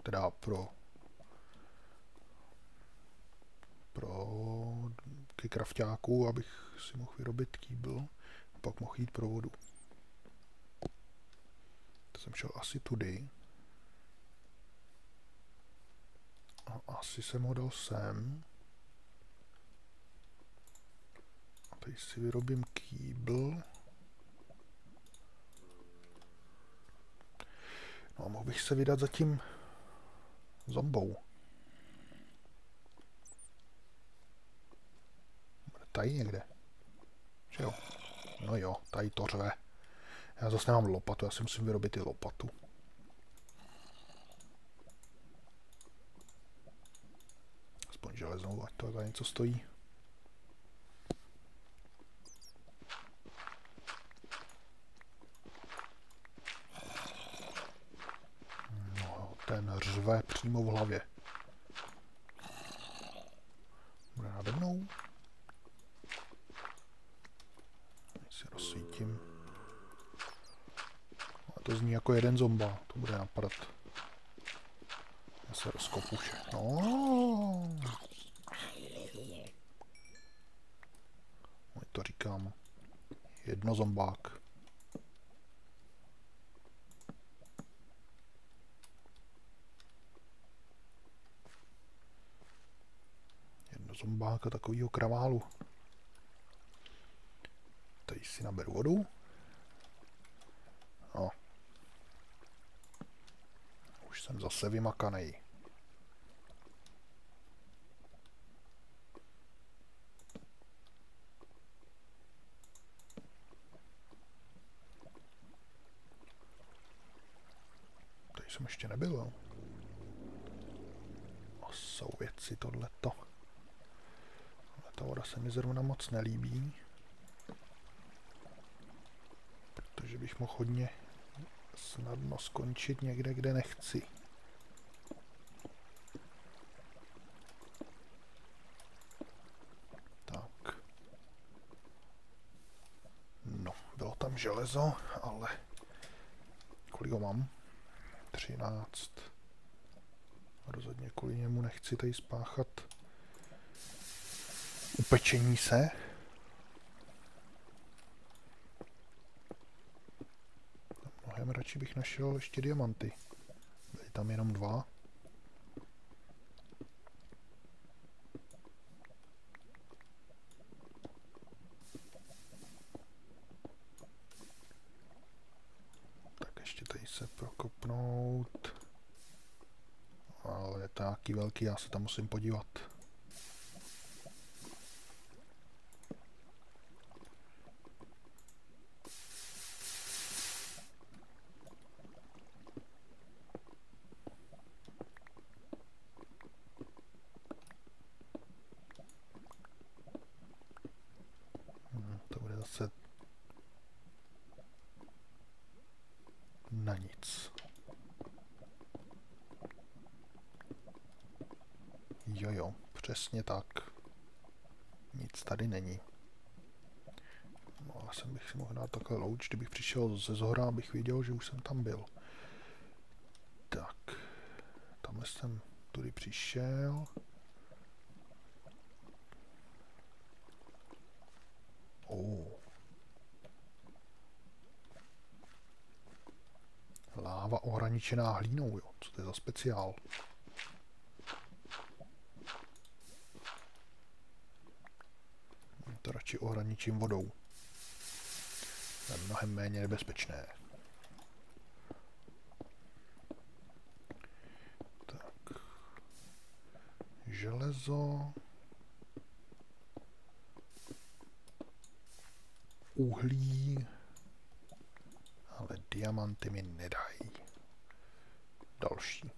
Teda pro pro ke krafťáku, abych si mohl vyrobit kýbl a pak mohl jít pro vodu. To jsem šel asi tudy. A asi jsem ho dal sem. A tady si vyrobím kýbl. No a mohl bych se vydat za tím zombou. Bude tady někde. Že jo? No jo, tady to řve. Já zase nemám lopatu, já si musím vyrobit i lopatu. Aspoň železnou, ať to za něco stojí. Řve přímo v hlavě. Bude nade mnou. Si rozsvítím. A to zní jako jeden zomba. To bude napadat. Já se rozkopu všechno. No, to říkám. Jedno zombák. Zombáka, takového kraválu. Tady si naberu vodu. No. Už jsem zase vymakaný. Tady jsem ještě nebyl. A jsou věci tohleto. Ta voda se mi zrovna moc nelíbí. Protože bych mohl hodně snadno skončit někde, kde nechci. Tak. No, bylo tam železo, ale kolik ho mám? 13. Rozhodně kvůli němu nechci tady spáchat upečení se. Mnohem radši bych našel ještě diamanty. Byly tam jenom dva. Tak ještě tady se prokopnout. To velký, já se tam musím podívat. Přesně tak. Nic tady není. No, jsem bych si mohl dát takhle louč, kdybych přišel ze zhora, abych věděl, že už jsem tam byl. Tak. Tamhle jsem tudy přišel. Oh. Láva ohraničená hlínou, jo. Co to je za speciál? to radši ohraničím vodou. Je mnohem méně nebezpečné. Tak. železo. Uhlí. Ale diamanty mi nedají. Další.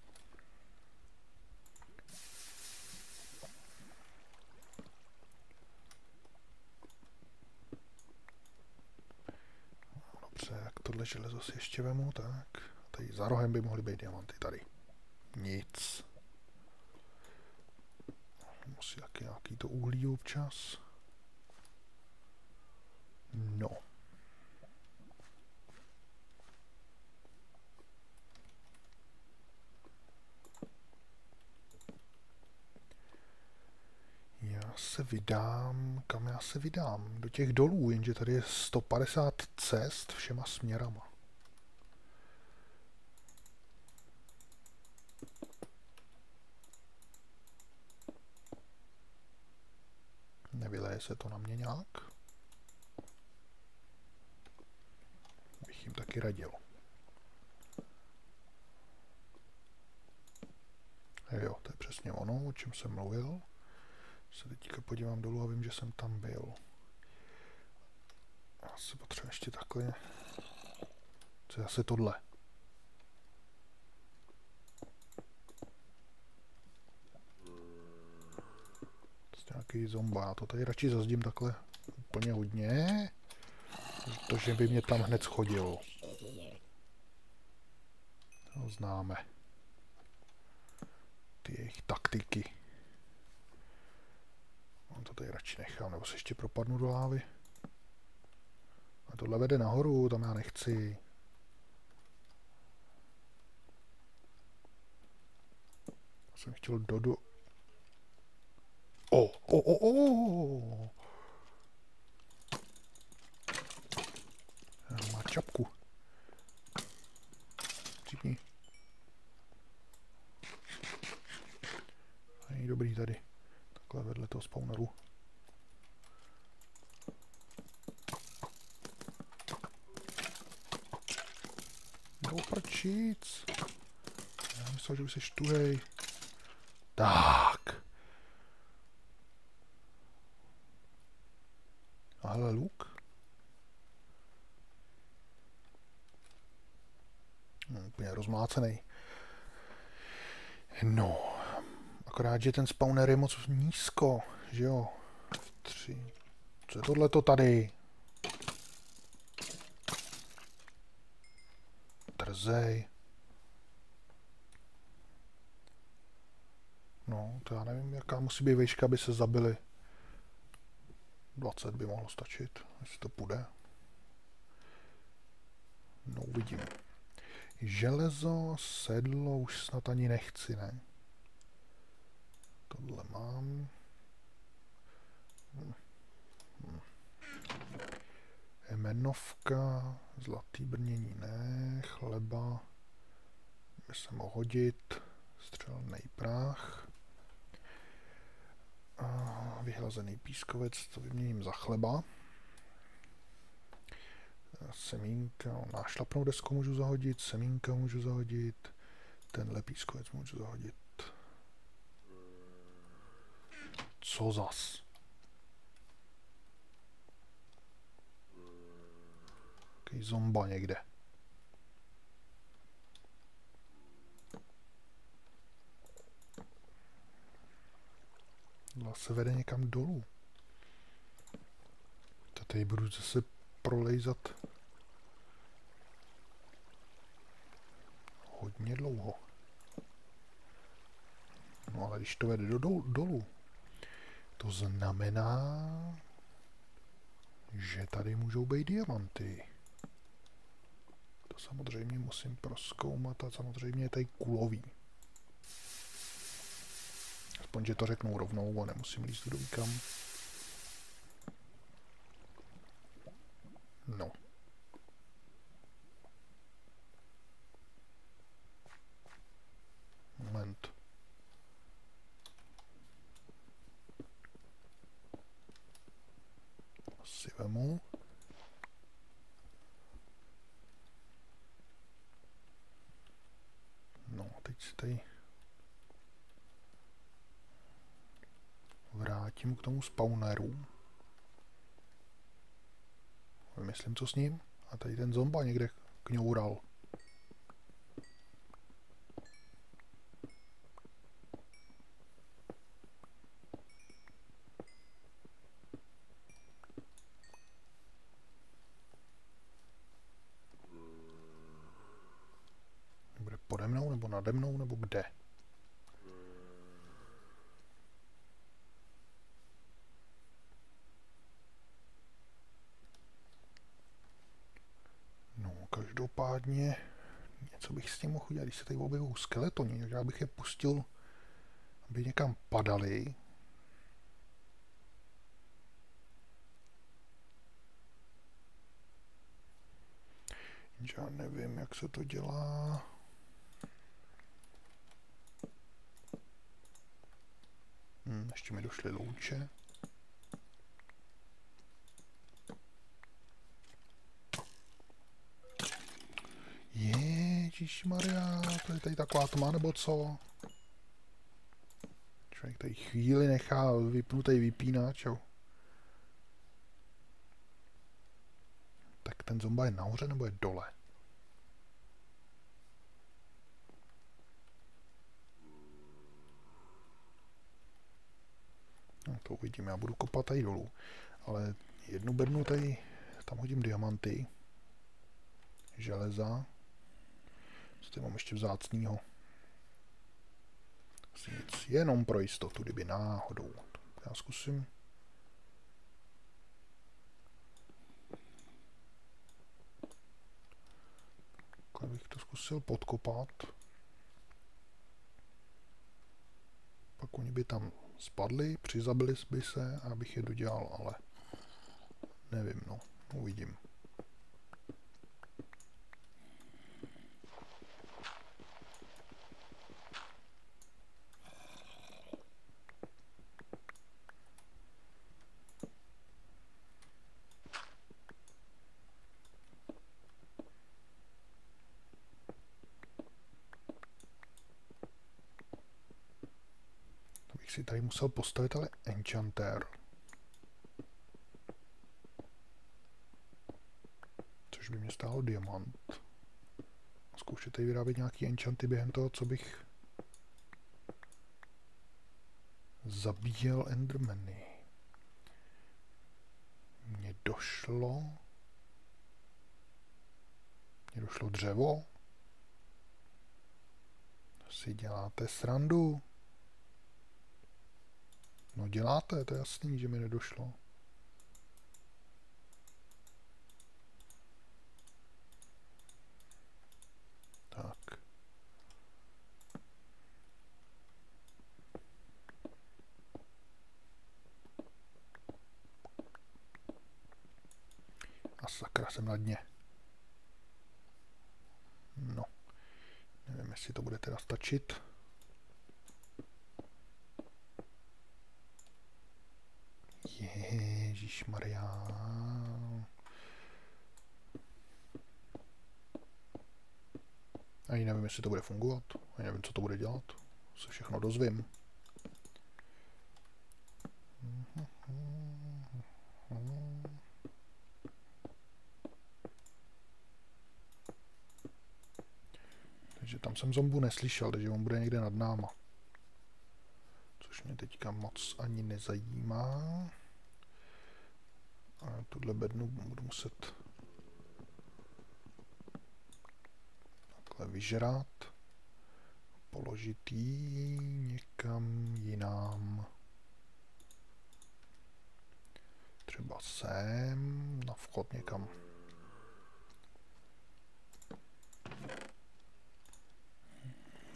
Dobře, jak tohle železo si ještě vemu, tak. Tady za rohem by mohly být diamanty, tady. Nic. Musí taky nějaký to uhlí občas. No. Já vydám, kam já se vydám? Do těch dolů, jenže tady je 150 cest všema směrama. Nevyleje se to na mě nějak? Bych jim taky radil. Jo, to je přesně ono, o čem jsem mluvil. Se teďka podívám dolů a vím, že jsem tam byl. Já se potřebuji ještě takhle. Co je asi tohle? nějaký zomba. To tady radši zazdím takhle úplně hodně, protože by mě tam hned schodil. To známe. Ty jejich taktiky. To tady radši nechám, nebo se ještě propadnu do lávy. A tohle vede nahoru, tam já nechci. Já jsem chtěl do, do, O, o, o, o. Má čapku. Cípni. Není dobrý tady. Takhle vedle toho spawneru. No prčic. Já myslel, že už jsi tuhej. Tak. hele, luk. No, úplně rozmácený. No, akorát, že ten spawner je moc nízko, že jo. Tři. Co je tohleto tady? Trzej. No, to já nevím, jaká musí být výška, aby se zabili. 20 by mohlo stačit, jestli to půjde. No uvidíme. Železo, sedlo, už snad ani nechci, ne? Tohle mám. Emenovka, zlatý brnění ne, chleba by se mohl hodit, střelný práh vyhlazený pískovec, to vyměním za chleba. Semínka, no, nášlapnou desku můžu zahodit, semínka můžu zahodit, tenhle pískovec můžu zahodit. Co zas? Jaký zomba někde. se vede někam dolů. To tady budu zase prolejzat hodně dlouho. No ale když to vede do dol, dolů, to znamená, že tady můžou být diamanty. To samozřejmě musím proskoumat a samozřejmě je tady kulový. Aspoň, že to řeknou rovnou a nemusím líst kdo kam. No. Moment. Asi vemu. No, teď si tady vrátím k tomu spawneru. Vymyslím, co s ním. A tady ten zomba někde kňoural. Bude pode mnou, nebo nade mnou, nebo kde? No, každopádně něco bych s tím mohl udělat, když se tady objevují skeletoni, já bych je pustil, aby někam padali. Já nevím, jak se to dělá. Hm, ještě mi došly louče. Ježíš Maria, to je tady taková tma nebo co? Člověk tady chvíli nechá vypnutý vypínač. Jo. Tak ten zomba je nahoře nebo je dole? No, to uvidím, já budu kopat tady dolů. Ale jednu bednu tady, tam hodím diamanty, železa, co tady mám ještě vzácnýho? Nic, jenom pro jistotu, kdyby náhodou. Já zkusím. Takhle bych to zkusil podkopat. Pak oni by tam spadli, přizabili by se, abych je dodělal, ale nevím, no, uvidím. si tady musel postavit ale enchanter. Což by mě stálo diamant. Zkoušet tady vyrábět nějaký enchanty během toho, co bych zabíjel endermany. Mně došlo... Mně došlo dřevo. Si děláte srandu. No děláte, to je jasný, že mi nedošlo. Tak. A sakra jsem na dně. No. Nevím, jestli to bude teda stačit. Ježíš Maria. Ani nevím, jestli to bude fungovat. Ani nevím, co to bude dělat. Se všechno dozvím. Takže tam jsem zombu neslyšel, takže on bude někde nad náma. Což mě teďka moc ani nezajímá. A tuhle bednu budu muset vyžrát, položit ji někam jinam. Třeba sem, na vchod někam.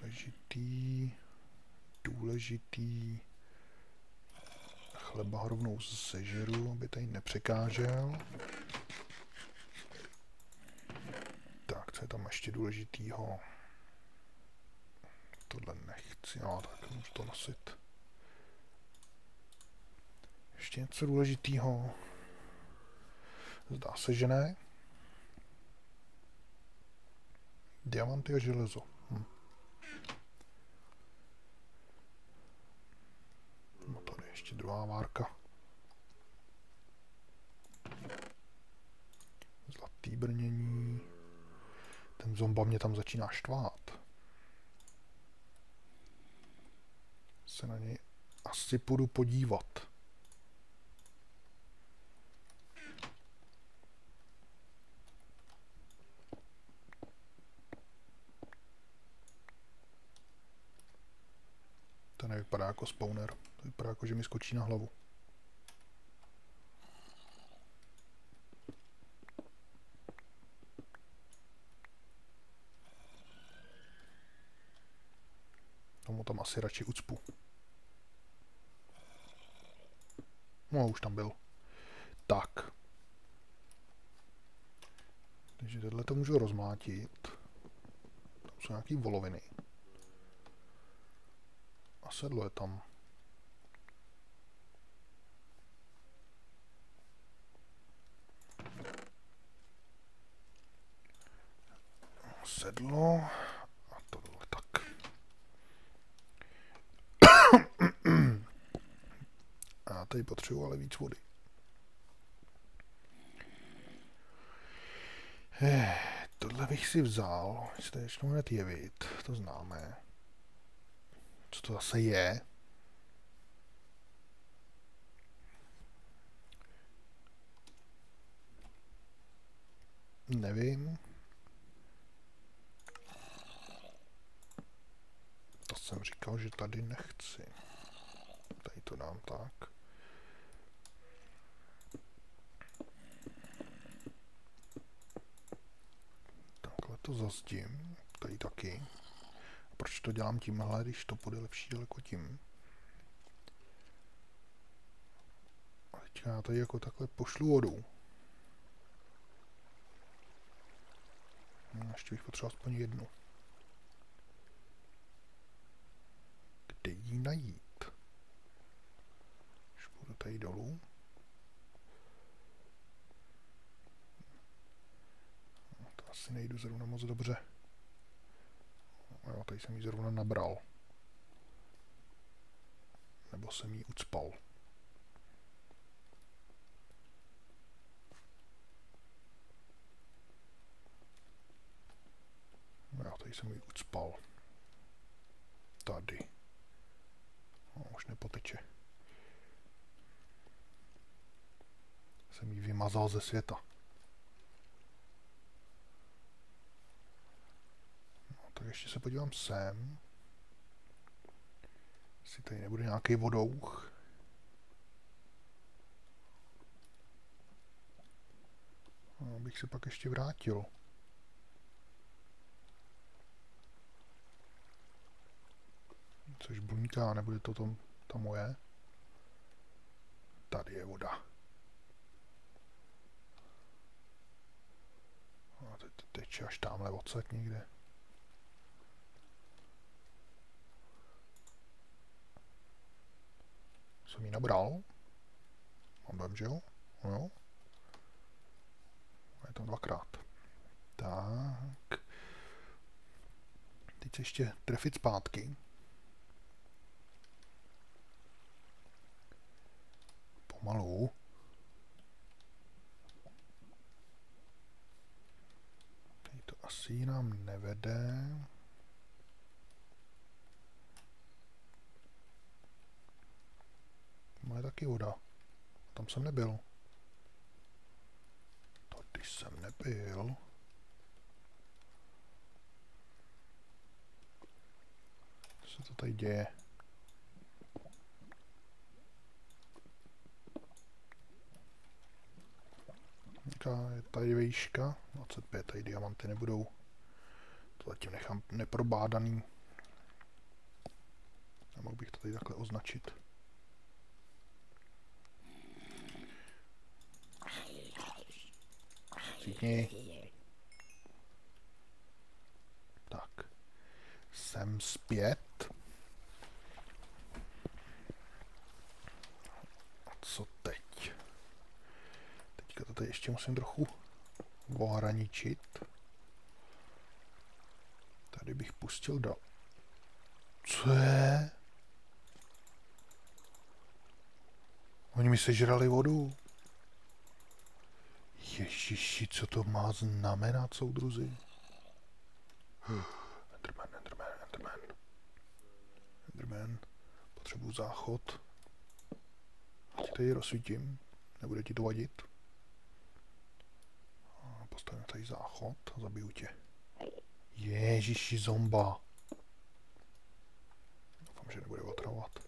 Důležitý, důležitý chleba rovnou sežeru, aby tady nepřekážel. Tak, co je tam ještě důležitýho? Tohle nechci, no tak můžu to nosit. Ještě něco důležitýho? Zdá se, že ne. Diamanty a železo. Hm. No tady ještě druhá várka. Zlatý brnění. Ten zomba mě tam začíná štvát. Se na něj asi půjdu podívat. To nevypadá jako spawner. To vypadá jako, že mi skočí na hlavu. Tomu tam asi radši ucpu. No, už tam byl. Tak. Takže tohle to můžu rozmlátit. Tam jsou nějaký voloviny. A sedlo je tam. Sedlo. A tohle tak. A tady potřebuji ale víc vody. Eh, tohle bych si vzal, se to začnu hned jevit, to známe. Co to zase je? Nevím. To jsem říkal, že tady nechci. Tady to dám tak. Takhle to zazdím. Tady taky. Proč to dělám tímhle, když to bude lepší daleko tím? A teďka já tady jako takhle pošlu vodu. No, ještě bych potřeboval aspoň jednu. Kde jí najít? Když půjdu tady dolů. No, to asi nejdu zrovna moc dobře. Jo, tady jsem ji zrovna nabral. Nebo jsem ji ucpal. Jo, tady jsem ji ucpal. Tady. No, už nepoteče. Jsem ji vymazal ze světa. Tak ještě se podívám sem. Jestli tady nebude nějaký vodouch. No, abych se pak ještě vrátil. Což buňká, nebude to tam, ta moje. Tady je voda. A teď teče až tamhle odsaď někde. Jsem ji nabral. Mám že jo? No jo. Je tam dvakrát. Tak. Teď se ještě trefit zpátky. Pomalu. Tady to asi nám nevede. Je taky voda. Tam jsem nebyl. Tady jsem nebyl. Co se to tady děje? Jaká je tady výška? 25, tady diamanty nebudou. To zatím nechám neprobádaný. Nemohl bych to tady takhle označit. Všichni. Tak. Jsem zpět. A co teď? Teďka to tady ještě musím trochu ohraničit. Tady bych pustil do... Co je? Oni mi sežrali vodu. Ježiši, co to má znamenat, soudruzi? Enderman, Enderman, Enderman. Enderman. Potřebuji záchod. Tady rozsvítím. Nebude ti to vadit. Postavím tady záchod a zabiju tě. Ježiši, zomba. Doufám, že nebude otravovat.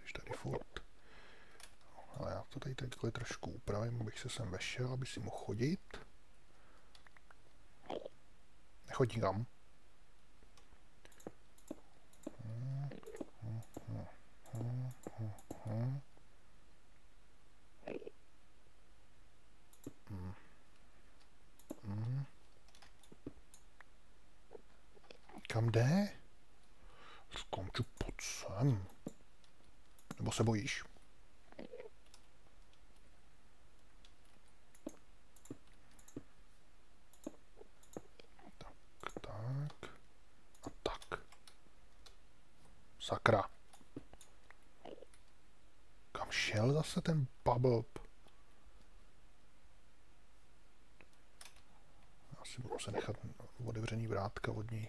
Když tady furt. To tady takhle trošku upravím, abych se sem vešel, aby si mohl chodit. Nechodí kam. Kam jde? Skonču pod sem. Nebo se bojíš? Tak, tak. A tak. Sakra. Kam šel zase ten bubble? Asi budu se nechat otevřený vrátka od něj.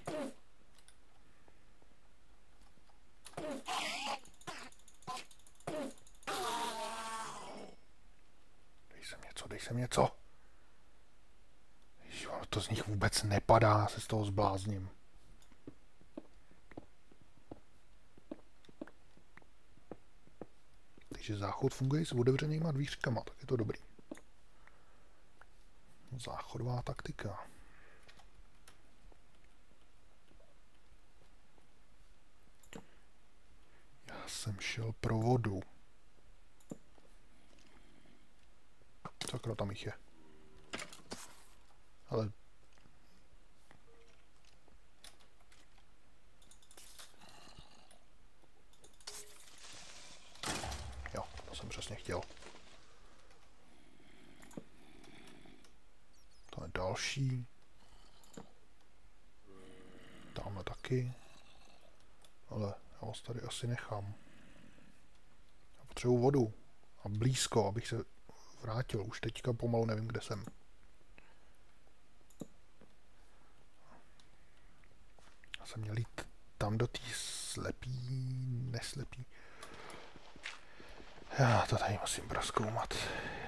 jsem něco. Jo, to z nich vůbec nepadá, se z toho zblázním. Záchod funguje s otevřenýma dvířkama, tak je to dobrý. Záchodová taktika. Já jsem šel pro vodu. Sakra, tam jich je. Ale... Jo, to jsem přesně chtěl. To je další. Tamhle taky. Ale já vás tady asi nechám. Já potřebuji vodu. A blízko, abych se vrátil. Už teďka pomalu nevím, kde jsem. Já jsem měl jít tam do té slepý, neslepý. Já to tady musím proskoumat.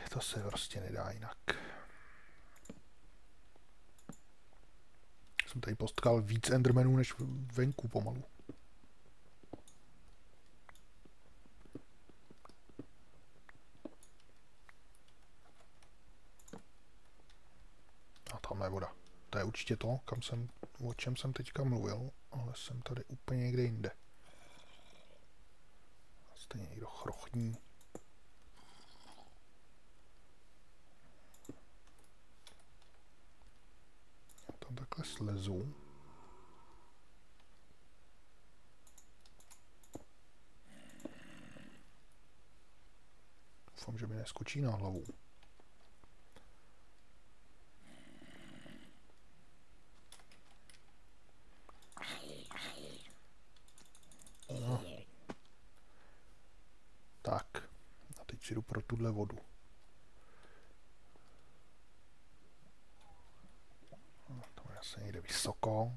To se prostě nedá jinak. Jsem tady postkal víc Endermanů než venku pomalu. určitě to, kam jsem, o čem jsem teďka mluvil, ale jsem tady úplně někde jinde. Stejně někdo chrochní. Já tam takhle slezu. Doufám, že mi neskočí na hlavu. tuhle vodu. No, to je asi někde vysoko.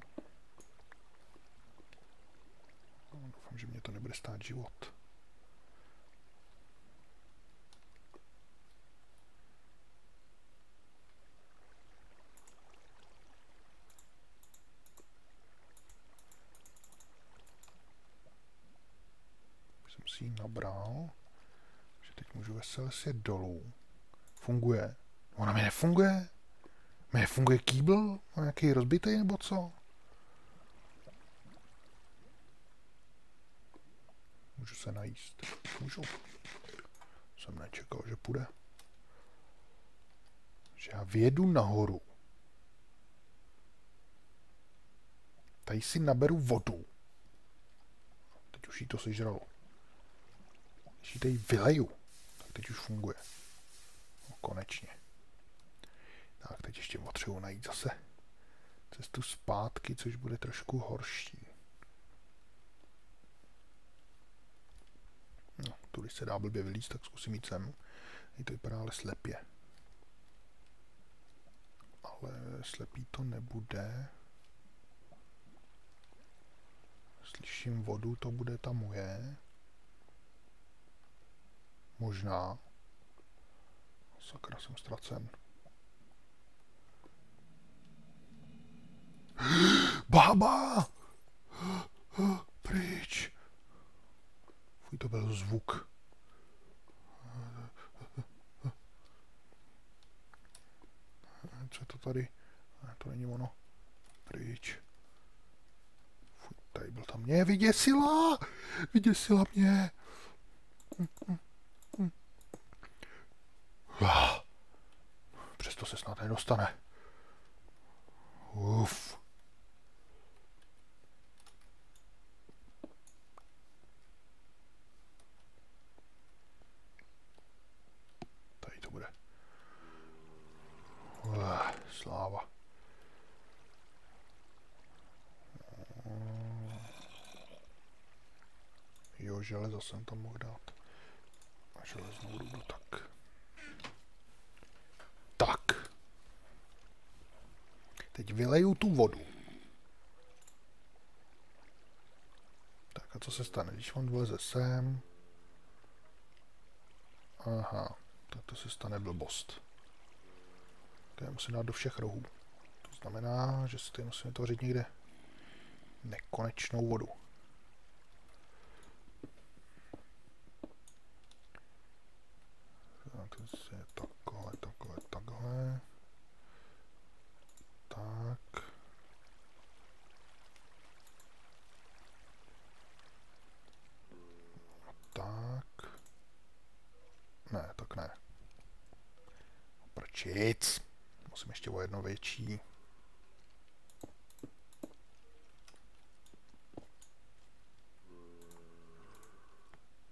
No, doufám, že mě to nebude stát život. jsem si ji nabral veselé si dolů. Funguje. Ona mi nefunguje? Mi nefunguje kýbl? Má nějaký rozbitý nebo co? Můžu se najíst. Můžu. Jsem nečekal, že půjde. Že já vědu nahoru. Tady si naberu vodu. Teď už jí to sežralo. Když ji tady vyleju teď už funguje. No, konečně. Tak, teď ještě potřebuji najít zase cestu zpátky, což bude trošku horší. když se dá blbě vylíst, tak zkusím jít sem. I to vypadá ale slepě. Ale slepý to nebude. Slyším vodu, to bude ta moje. Možná. Sakra, jsem ztracen. Bába! Pryč! Fuj, to byl zvuk. Co je to tady? Ne, to není ono. Pryč. Fuj, tady byl tam mě. Vyděsila! Vyděsila mě! Přesto se snad nedostane. Uf. Tady to bude. Uf, sláva. Jo, železo jsem tam mohl dát. A železnou rudu. Tak. Teď vyleju tu vodu. Tak a co se stane, když on vleze sem? Aha, tak to se stane blbost. To je musím dát do všech rohů. To znamená, že si tady musíme tvořit někde nekonečnou vodu. To je takhle, takhle, takhle. Tak. Tak. Ne, tak ne. Prčic. Musím ještě o jedno větší.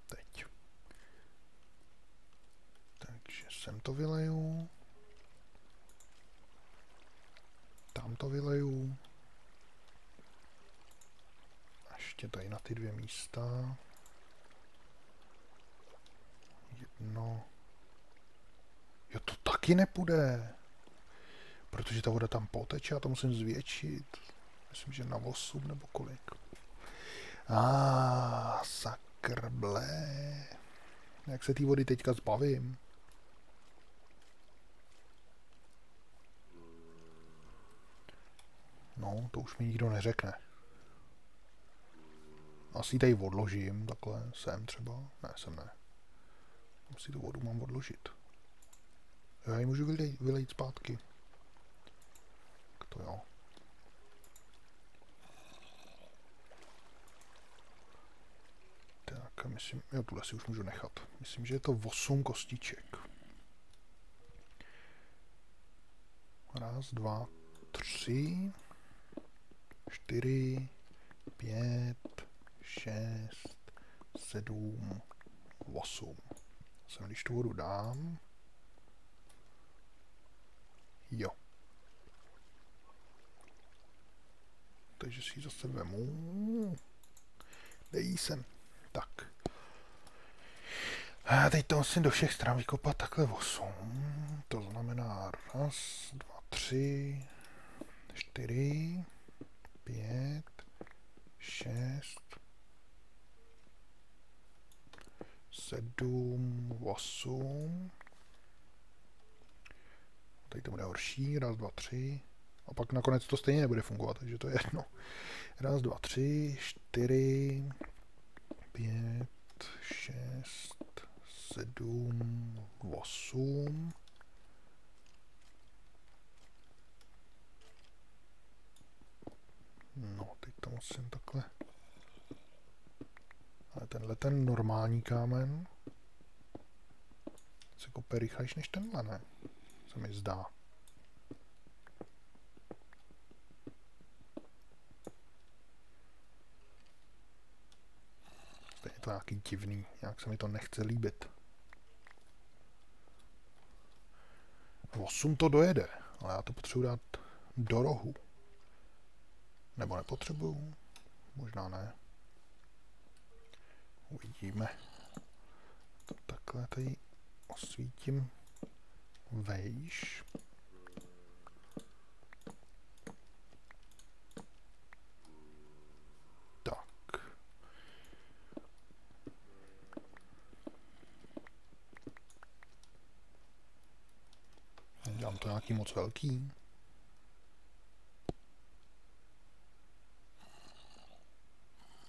Teď. Takže sem to vyleju. Tam to vyleju. A ještě tady na ty dvě místa. Jedno. Jo, to taky nepůjde. Protože ta voda tam poteče a to musím zvětšit. Myslím, že na 8 nebo kolik. A ah, sakrble. Jak se ty vody teďka zbavím? No, to už mi nikdo neřekne. Asi tady odložím, takhle, sem třeba. Ne, sem ne. Asi tu vodu mám odložit. Já ji můžu vylejt, vylejt zpátky. Tak to jo. Tak a myslím, jo, tuhle si už můžu nechat. Myslím, že je to 8 kostiček. Raz, dva, tři, čtyři, pět, šest, sedm, osm. Sem, když tu vodu dám, jo. Takže si ji zase vemu. Dej sem. Tak. A teď to musím do všech stran vykopat takhle 8. To znamená raz, dva, tři, čtyři, pět, šest, sedm, osm. Tady to bude horší. Raz, dva, tři. A pak nakonec to stejně nebude fungovat, takže to je jedno. Raz, dva, tři, čtyři, pět, šest, sedm, osm. No, teď to musím takhle. Ale tenhle ten normální kámen se kope rychlejš než tenhle, ne? Se mi zdá. je to nějaký divný, nějak se mi to nechce líbit. 8 to dojede, ale já to potřebuji dát do rohu. Nebo nepotřebuju? Možná ne. Uvidíme. takhle tady osvítím vejš. Tak. Dělám to nějaký moc velký.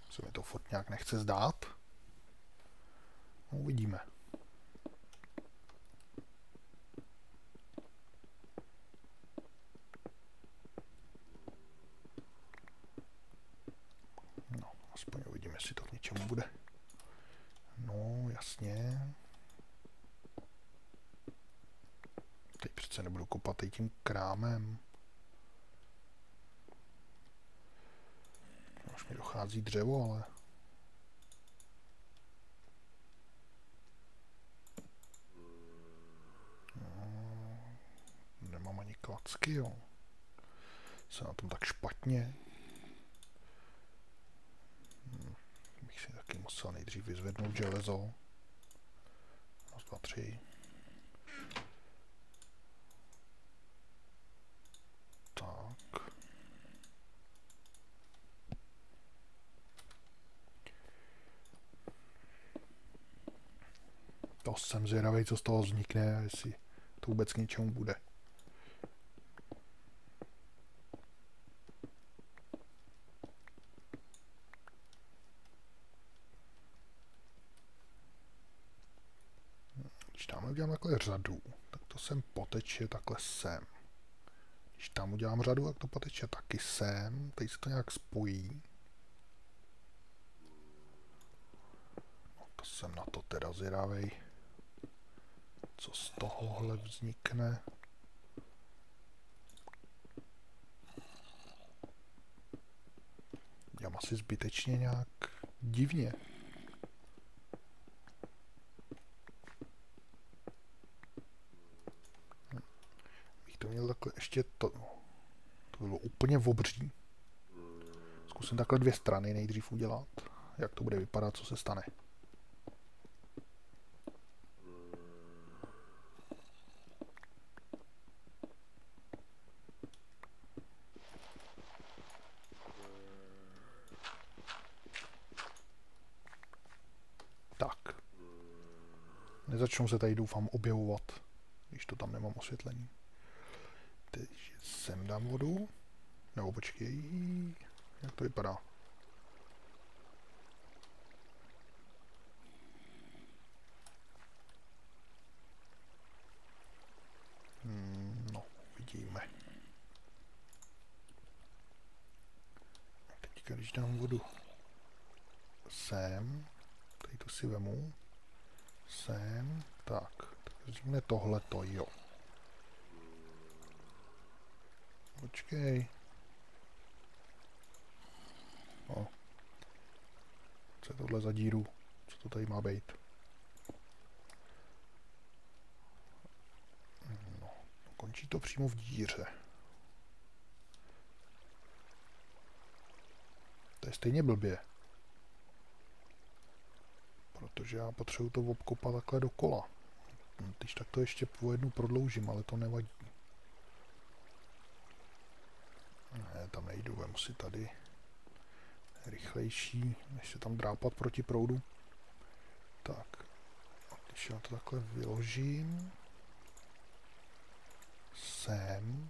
Se mi to furt nějak nechce zdát. No, uvidíme. No, aspoň uvidíme, jestli to k něčemu bude. No, jasně. Teď přece nebudu kopat i tím krámem. Už mi dochází dřevo, ale... No, nemám ani klacky, jo. Jsem na tom tak špatně. Hm, bych si taky musel nejdřív vyzvednout železo. Raz, dva, tři. To jsem zvědavý, co z toho vznikne jestli to vůbec k něčemu bude. Když tam udělám takhle řadu, tak to sem poteče takhle sem. Když tam udělám řadu, tak to poteče taky sem. Tady se to nějak spojí. No, to jsem na to teda zvědavý co z tohohle vznikne. Dělám asi zbytečně nějak divně. Bych to měl takhle ještě to... To bylo úplně obří. Zkusím takhle dvě strany nejdřív udělat. Jak to bude vypadat, co se stane. Nezačnou se tady doufám objevovat, když to tam nemám osvětlení. Sem dám vodu. Nebo počkej, jak to vypadá? Hmm, no, když dám vodu sem, tady to si vemu, sem, tak, tak vznikne tohleto, jo. Počkej. No. Co je tohle za díru? Co to tady má být? No, končí to přímo v díře. To je stejně blbě protože já potřebuji to obkopat takhle dokola. Když tak to ještě po jednu prodloužím, ale to nevadí. Tam nejdu, vemu si tady rychlejší, než se tam drápat proti proudu. Tak, když já to takhle vyložím, sem,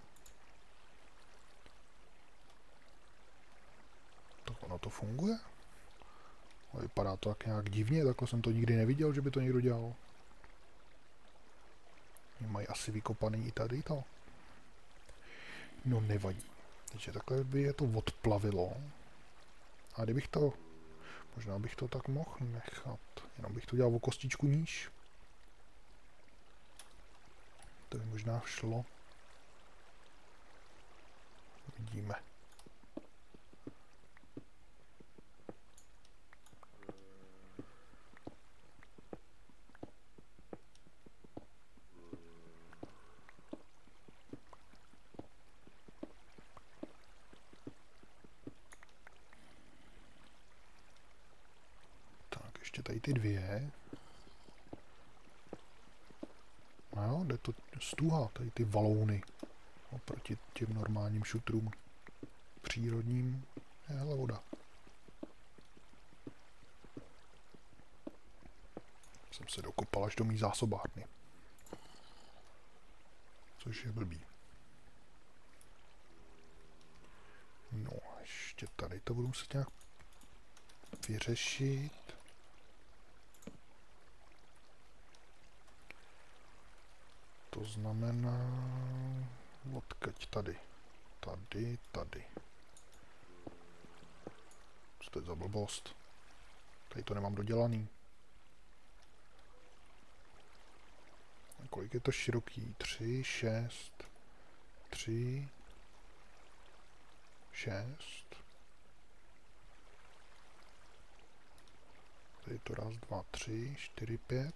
tak ono to funguje. A vypadá to tak nějak divně, takhle jsem to nikdy neviděl, že by to někdo dělal. Mají asi vykopaný i tady to. No nevadí. Takže takhle by je to odplavilo. A kdybych to... Možná bych to tak mohl nechat. Jenom bych to dělal o kostičku níž. To by možná šlo. Vidíme. ty dvě. No jo, jde to stuha, tady ty valouny. Oproti těm normálním šutrům přírodním je hele voda. Jsem se dokopal až do mý zásobárny. Což je blbý. No ještě tady to budu muset nějak vyřešit. To znamená odkaď tady. Tady, tady. Co to je za blbost? Tady to nemám dodělaný. Kolik je to široký? 3, 6, 3, 6. Tady to raz, dva, tři, čtyři, pět.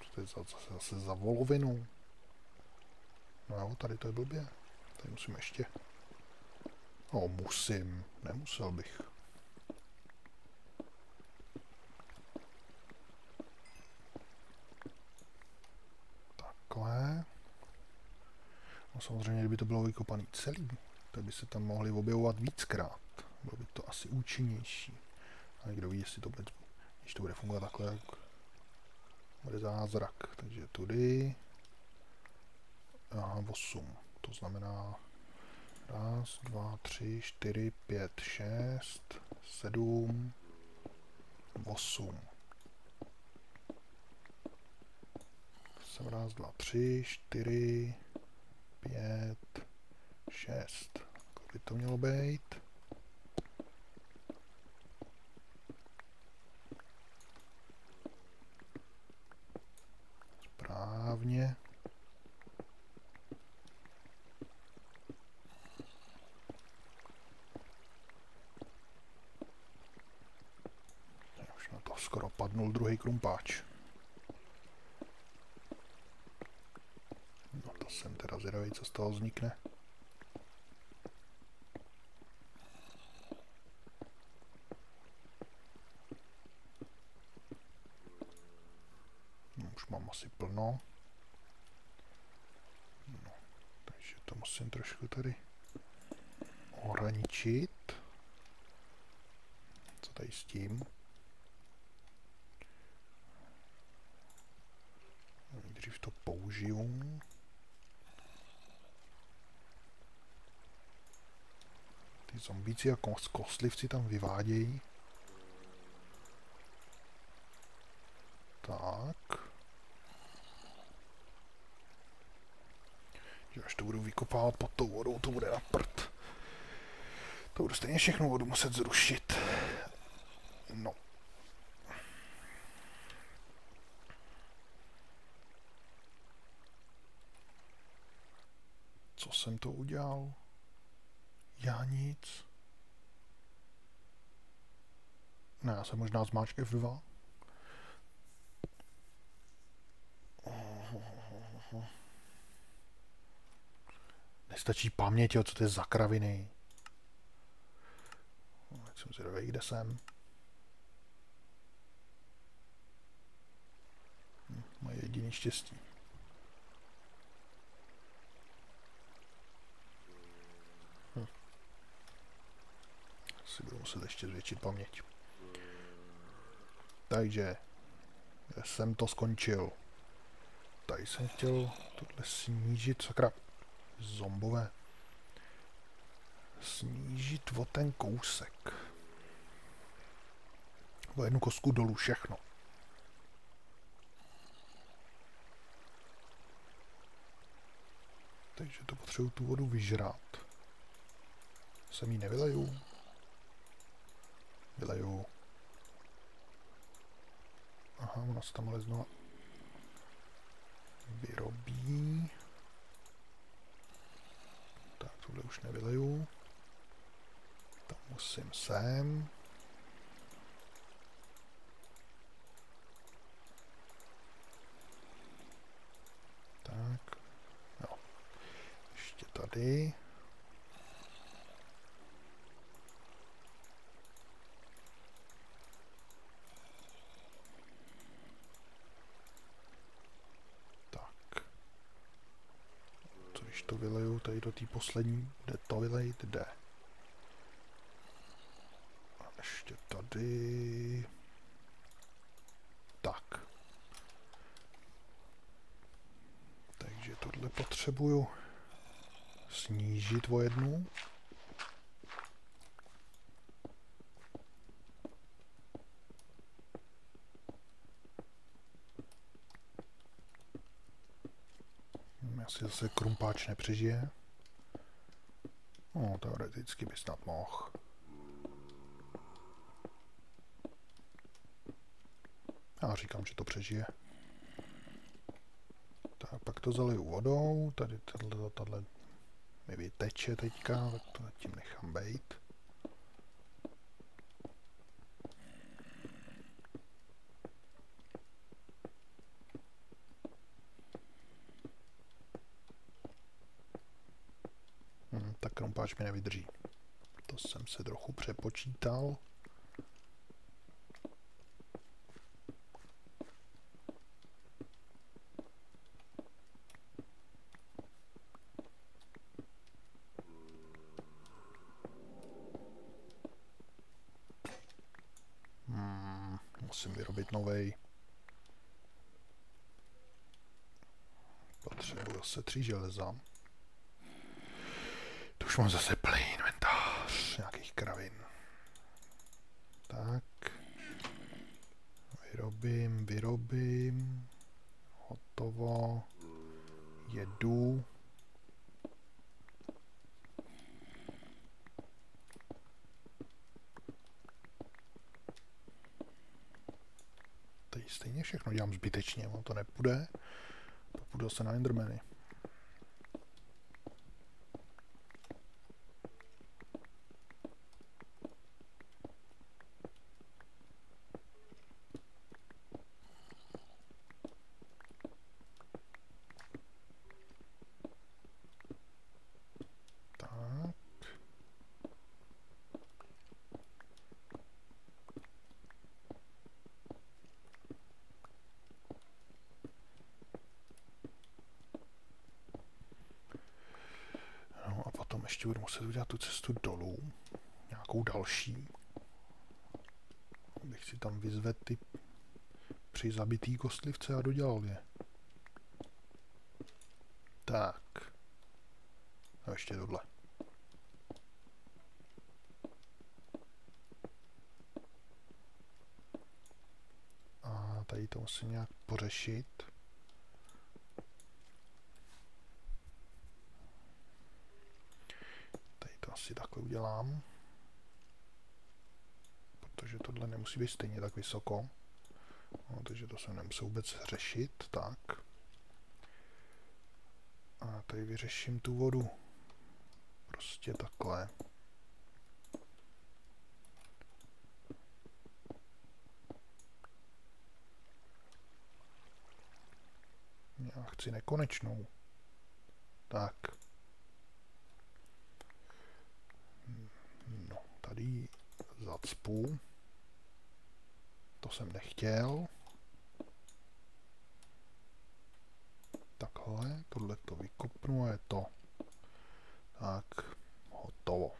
Co to je zase, zase za volovinu? No jo, tady to je blbě. Tady musím ještě. No, musím. Nemusel bych. Takhle. No samozřejmě, kdyby to bylo vykopaný celý, tak by se tam mohli objevovat víckrát. Bylo by to asi účinnější. A kdo ví, jestli to bude, když to bude fungovat takhle, jak bude zázrak. Takže tudy. Aha, 8. To znamená raz, dva, tři, čtyři, pět, šest, sedm, osm. Jsem raz, dva, tři, čtyři, pět, šest. Kolik by to mělo být? Správně. Už na to skoro padnul druhý krumpáč. No to jsem teda zvědavý, co z toho vznikne. No, už mám asi plno. No, takže to musím trošku tady ohraničit. Co tady s tím? Nejdřív to použiju. Zombíci a kostlivci tam vyvádějí. Tak. Až to budu vykopávat pod tou vodou, to bude na prd. To budu stejně všechno vodu muset zrušit. No. Co jsem to udělal? Já nic. Ne, já jsem možná zmáčk F2. Nestačí paměť, co to je za kraviny. Teď jsem zvědavý, kde jsem. Hm, moje jediný štěstí. Hm. Si budu muset ještě zvětšit paměť. Takže jsem to skončil. Tady jsem chtěl tohle snížit, sakra, zombové. Snížit o ten kousek. O jednu kostku dolů všechno. Takže to potřebuji tu vodu vyžrát. Sem ji nevyleju. Vyleju. Aha, ona se tam ale znova vyrobí. Tak, tohle už nevyleju. Tam musím sem. Tak. Jo. Ještě tady. To vyleju tady do té poslední, kde to vylejt, jde. A ještě tady... Tak. Takže tohle potřebuju snížit o jednu. Zase krumpáč nepřežije. No, teoreticky by snad mohl. Já říkám, že to přežije. Tak, pak to zaliju vodou, tady tohle, tohle mi vyteče teďka, tak to tím nechám bejt. Hmm, tak krompáč mi nevydrží. To jsem se trochu přepočítal. musím vyrobit novej. Potřebuji se tři železa. Už mám zase plný inventář nějakých kravin. Tak. Vyrobím, vyrobím. Hotovo. Jedu. stejně všechno dělám zbytečně, ono to nepůjde. Popůjdu se na Endermany. ještě budu muset udělat tu cestu dolů. Nějakou další. Abych si tam vyzvedl ty při zabitý kostlivce a dodělal je. Tak. A ještě tohle. A tady to musím nějak pořešit. asi takhle udělám. Protože tohle nemusí být stejně tak vysoko. No, takže to se nemusí vůbec řešit. Tak. A tady vyřeším tu vodu. Prostě takhle. Já chci nekonečnou. Tak. tady zacpu. To jsem nechtěl. Takhle, tohle to vykopnu a je to. Tak, hotovo.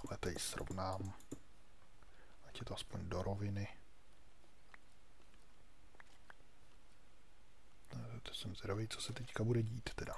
Tohle tady srovnám. Ať je to aspoň do roviny. to jsem zvědavý, co se teďka bude dít teda.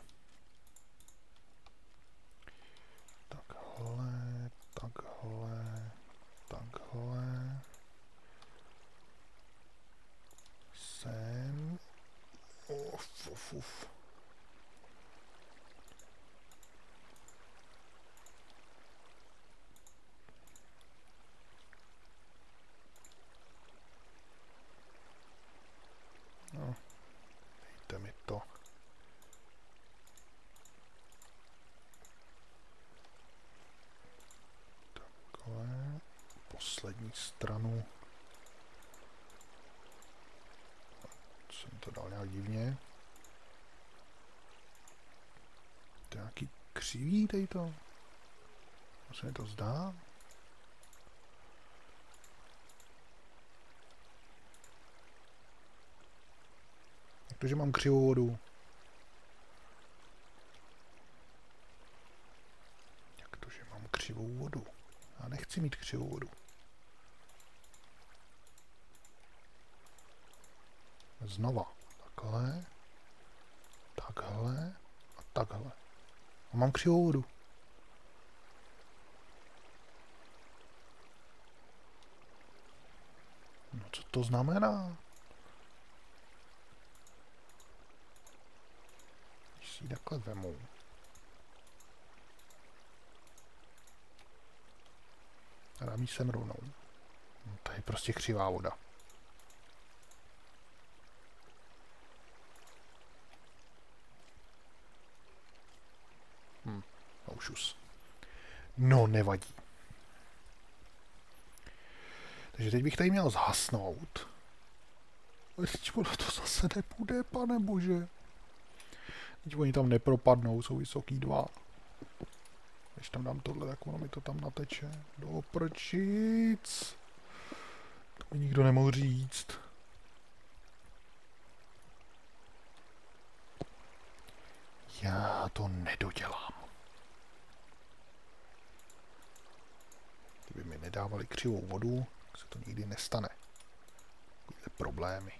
to? Se mi to zdá? Jak to, že mám křivou vodu? Jak to, že mám křivou vodu? Já nechci mít křivou vodu. Znova. Takhle. Takhle. A takhle. A mám křivou vodu. Co to znamená? Když si ji takhle vemu. A dám sem rovnou. No, to je prostě křivá voda. Hm, No, nevadí. Takže teď bych tady měl zhasnout. Teď to zase nepůjde, pane bože. Teď oni tam nepropadnou, jsou vysoký dva. Když tam dám tohle, tak ono mi to tam nateče. Do prčic. To mi nikdo nemohl říct. Já to nedodělám. Kdyby mi nedávali křivou vodu, se to nikdy nestane. Takovýhle problémy.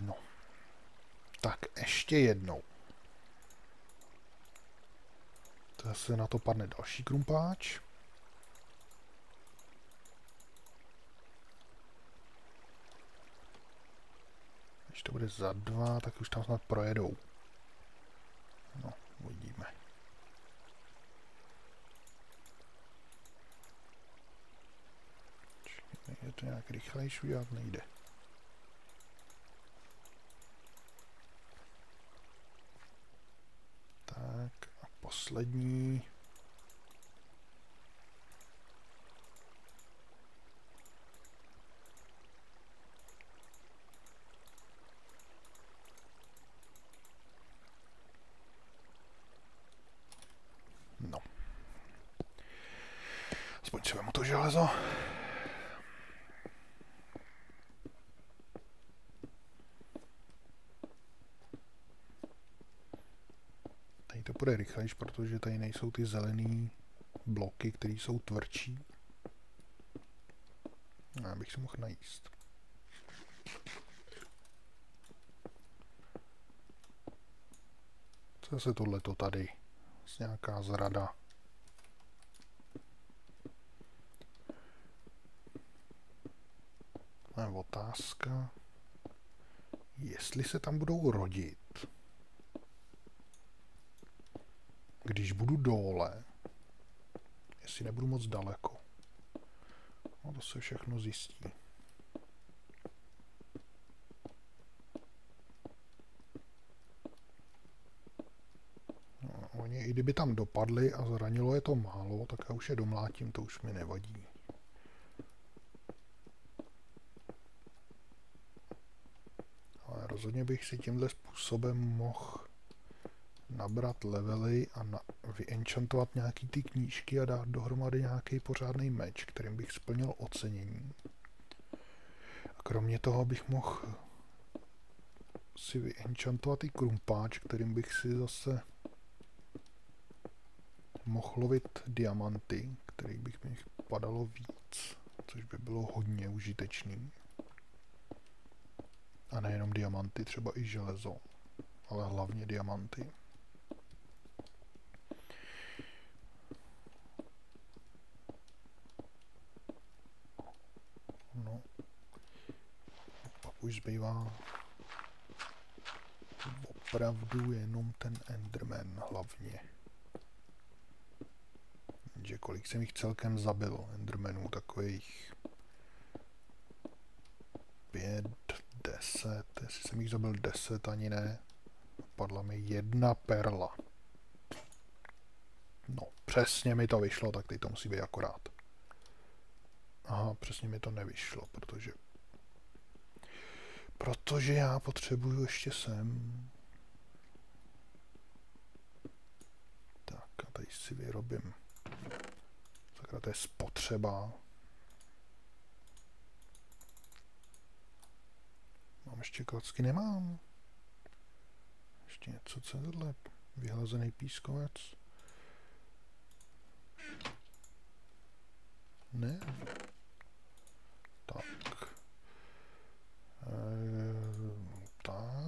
No. Tak ještě jednou. Zase na to padne další krumpáč. Když to bude za dva, tak už tam snad projedou. No, uvidíme. Je to nějak rychlejší udělat nejde. Tak a poslední. No. Aspoň si vemu to železo. to rychlejš, protože tady nejsou ty zelený bloky, které jsou tvrdší. Já bych si mohl najíst. Co se tohleto tady? Z nějaká zrada. je otázka, jestli se tam budou rodit. Když budu dole, jestli nebudu moc daleko. No to se všechno zjistí. No, oni, i kdyby tam dopadli a zranilo je to málo, tak já už je domlátím, to už mi nevadí. Ale rozhodně bych si tímhle způsobem mohl nabrat levely a na, vyenchantovat nějaký ty knížky a dát dohromady nějaký pořádný meč, kterým bych splnil ocenění. A kromě toho bych mohl si vyenchantovat i krumpáč, kterým bych si zase mohl lovit diamanty, kterých bych mi padalo víc, což by bylo hodně užitečný. A nejenom diamanty, třeba i železo, ale hlavně diamanty. už zbývá opravdu jenom ten Enderman hlavně. Že kolik jsem jich celkem zabil, Endermanů, takových pět, deset, jestli jsem jich zabil deset, ani ne. Padla mi jedna perla. No, přesně mi to vyšlo, tak teď to musí být akorát. Aha, přesně mi to nevyšlo, protože Protože já potřebuju ještě sem. si vyrobím. Takhle to je spotřeba. Mám ještě kocky? Nemám. Ještě něco, co je tohle? Vyhlazený pískovec. Ne. Tak. E, tak.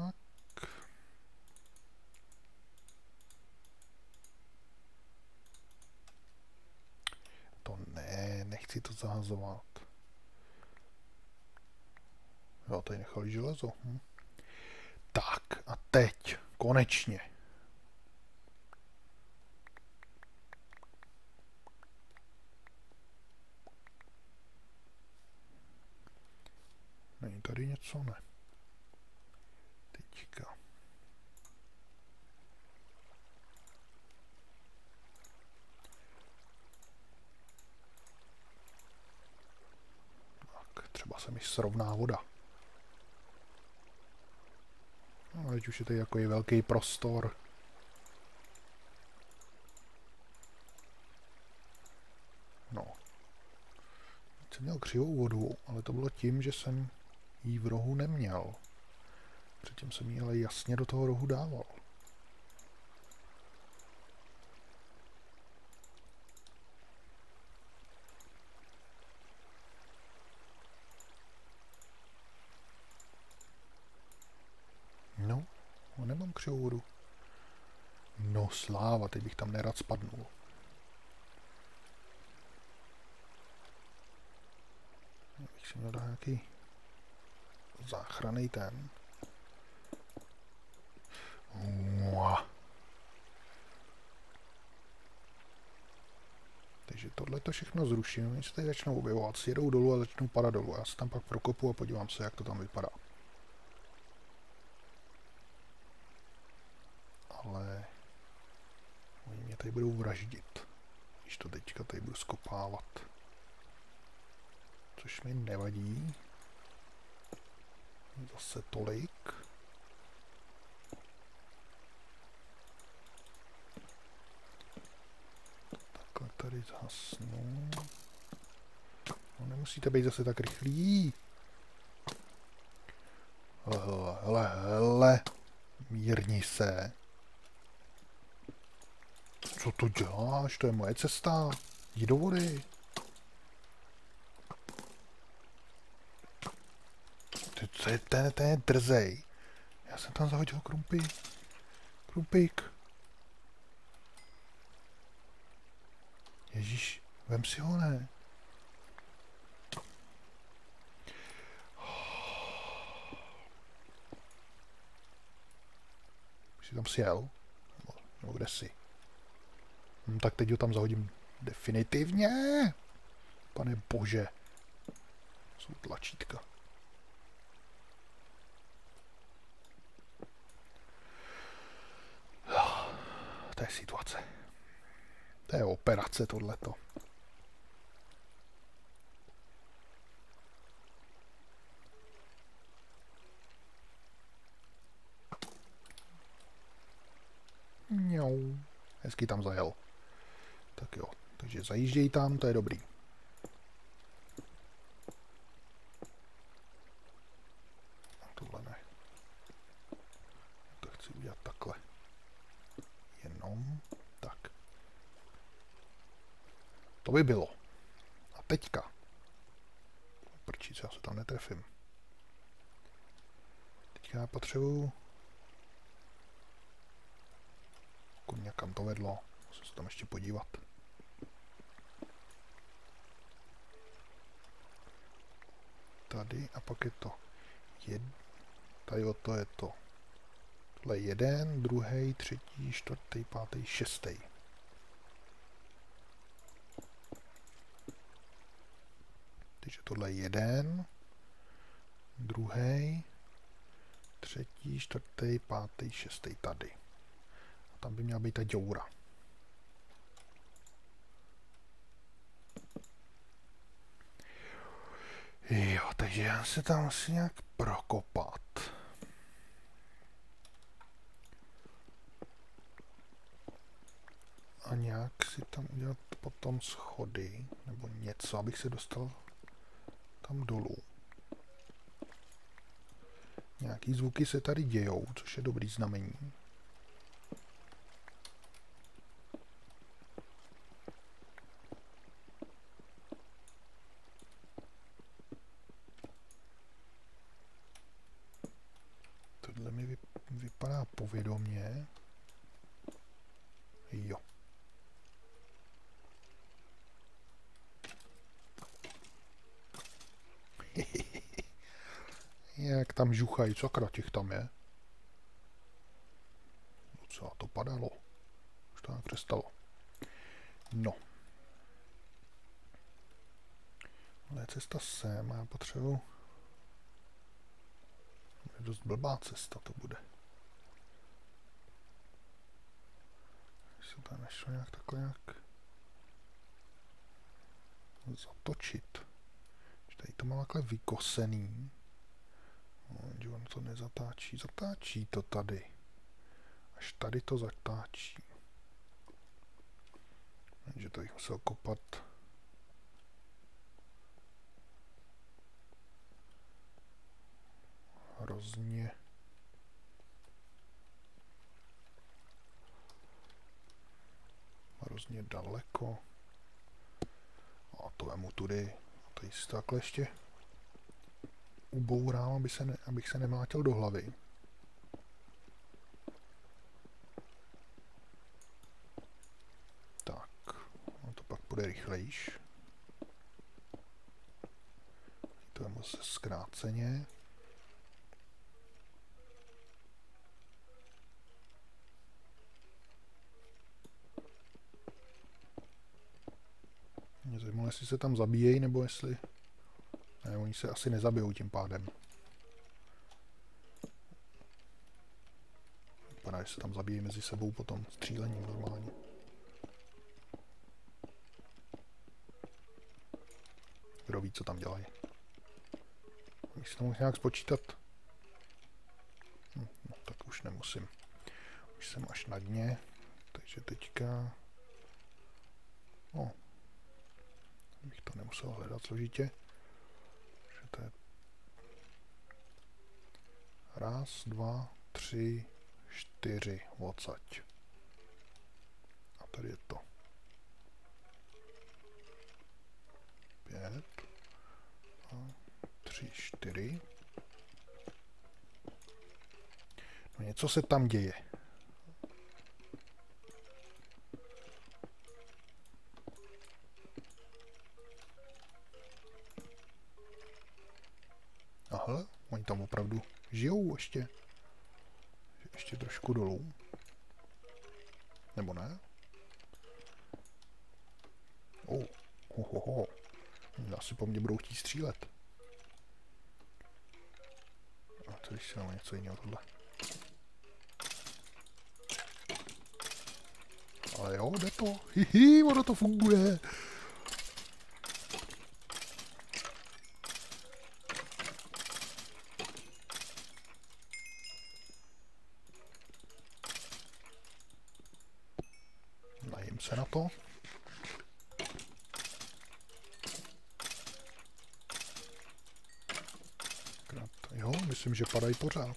Zahazovat. Jo, tady nechali železo. Hm. Tak a teď, konečně. Není tady něco? Ne. Teďka. Tak, třeba se mi srovná voda. No, teď už je tady jako velký prostor. No. Jsem měl křivou vodu, ale to bylo tím, že jsem jí v rohu neměl. Předtím jsem ji ale jasně do toho rohu dával. No, no nemám křivou vodu. No sláva, teď bych tam nerad spadnul. Bych si měl dát nějaký záchranný ten. Mua. Takže tohle to všechno zruším, oni se tady začnou objevovat, sjedou dolů a začnou padat dolů. Já se tam pak prokopu a podívám se, jak to tam vypadá. Ale oni mě tady budou vraždit, když to teďka tady budu skopávat. Což mi nevadí. Zase tolik. Takhle tady zhasnu. No nemusíte být zase tak rychlí. Hele, hele, hele. Mírni se. Co to děláš? To je moje cesta. Jdi do vody. Ty, co je, ten, ten je drzej. Já jsem tam zahodil krumpík. Krumpík. Ježíš, vem si ho, ne? Jsi tam sjel? Nebo, nebo kde jsi? Hm, tak teď ho tam zahodím definitivně. Pane bože. Jsou tlačítka. To je situace. To je operace tohleto. Mňau. Hezky tam zajel. Tak jo, takže zajíždějí tam, to je dobrý. Tohle ne. To chci udělat takhle. Jenom tak. To by bylo. A teďka. Prčíc, já se tam netrefím. Teďka já potřebuju... Někam to vedlo. Musím se tam ještě podívat. Tady a pak je to jed... Tady o to je to. Tohle je jeden, druhý, třetí, čtvrtý, pátý, šestý. Takže tohle je jeden, druhý, třetí, čtvrtý, pátý, šestý tady. A tam by měla být ta děura. Jo, takže já se tam musím nějak prokopat. A nějak si tam udělat potom schody, nebo něco, abych se dostal tam dolů. Nějaký zvuky se tady dějou, což je dobrý znamení. Tohle mi vypadá povědomě. Jo. Žuchají, sakra těch tam je. Docela to padalo. Už to přestalo. No. Ale je cesta sem a já potřebuji... Je dost blbá cesta to bude. Se to nešlo nějak takhle nějak zatočit. Tady to má takhle vykosený. No, on to nezatáčí. Zatáčí to tady. Až tady to zatáčí. Takže to bych musel kopat. Hrozně. Hrozně daleko. A to vemu tudy. A tady si takhle ještě ubourám, aby se ne, abych se nemlátil do hlavy. Tak, no to pak bude rychlejš. To je moc zkráceně. Mě zajímalo, jestli se tam zabíjejí, nebo jestli oni se asi nezabijou tím pádem. Vypadá, že se tam zabijí mezi sebou potom střílením normálně. Kdo ví, co tam dělají. Bych si to nějak spočítat. Hm, no, tak už nemusím. Už jsem až na dně. Takže teďka... No. Bych to nemusel hledat složitě. To je raz, dva, tři, čtyři odsaď. A tady je to. Pět. A tři, čtyři. No něco se tam děje. Ještě. Ještě trošku dolů. Nebo ne? Oh, ho, ho, ho. Asi po mně budou chtít střílet. A tady si máme něco jiného tohle. Ale jo, jde to. Hihi, ono to funguje. se na to. Krát, jo, myslím, že padají pořád.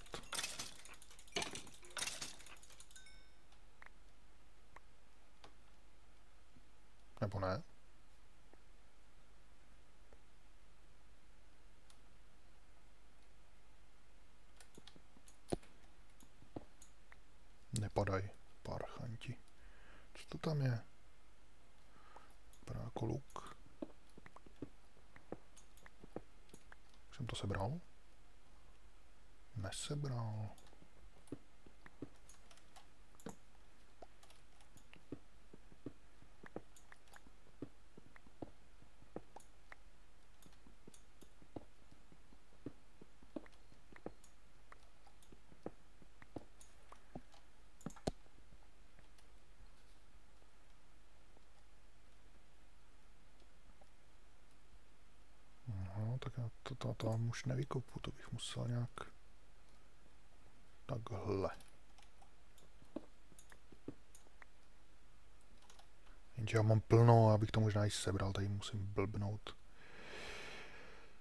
tak já to, to, to vám už nevykopu, to bych musel nějak takhle. Jenže já mám plno, abych to možná i sebral, tady musím blbnout.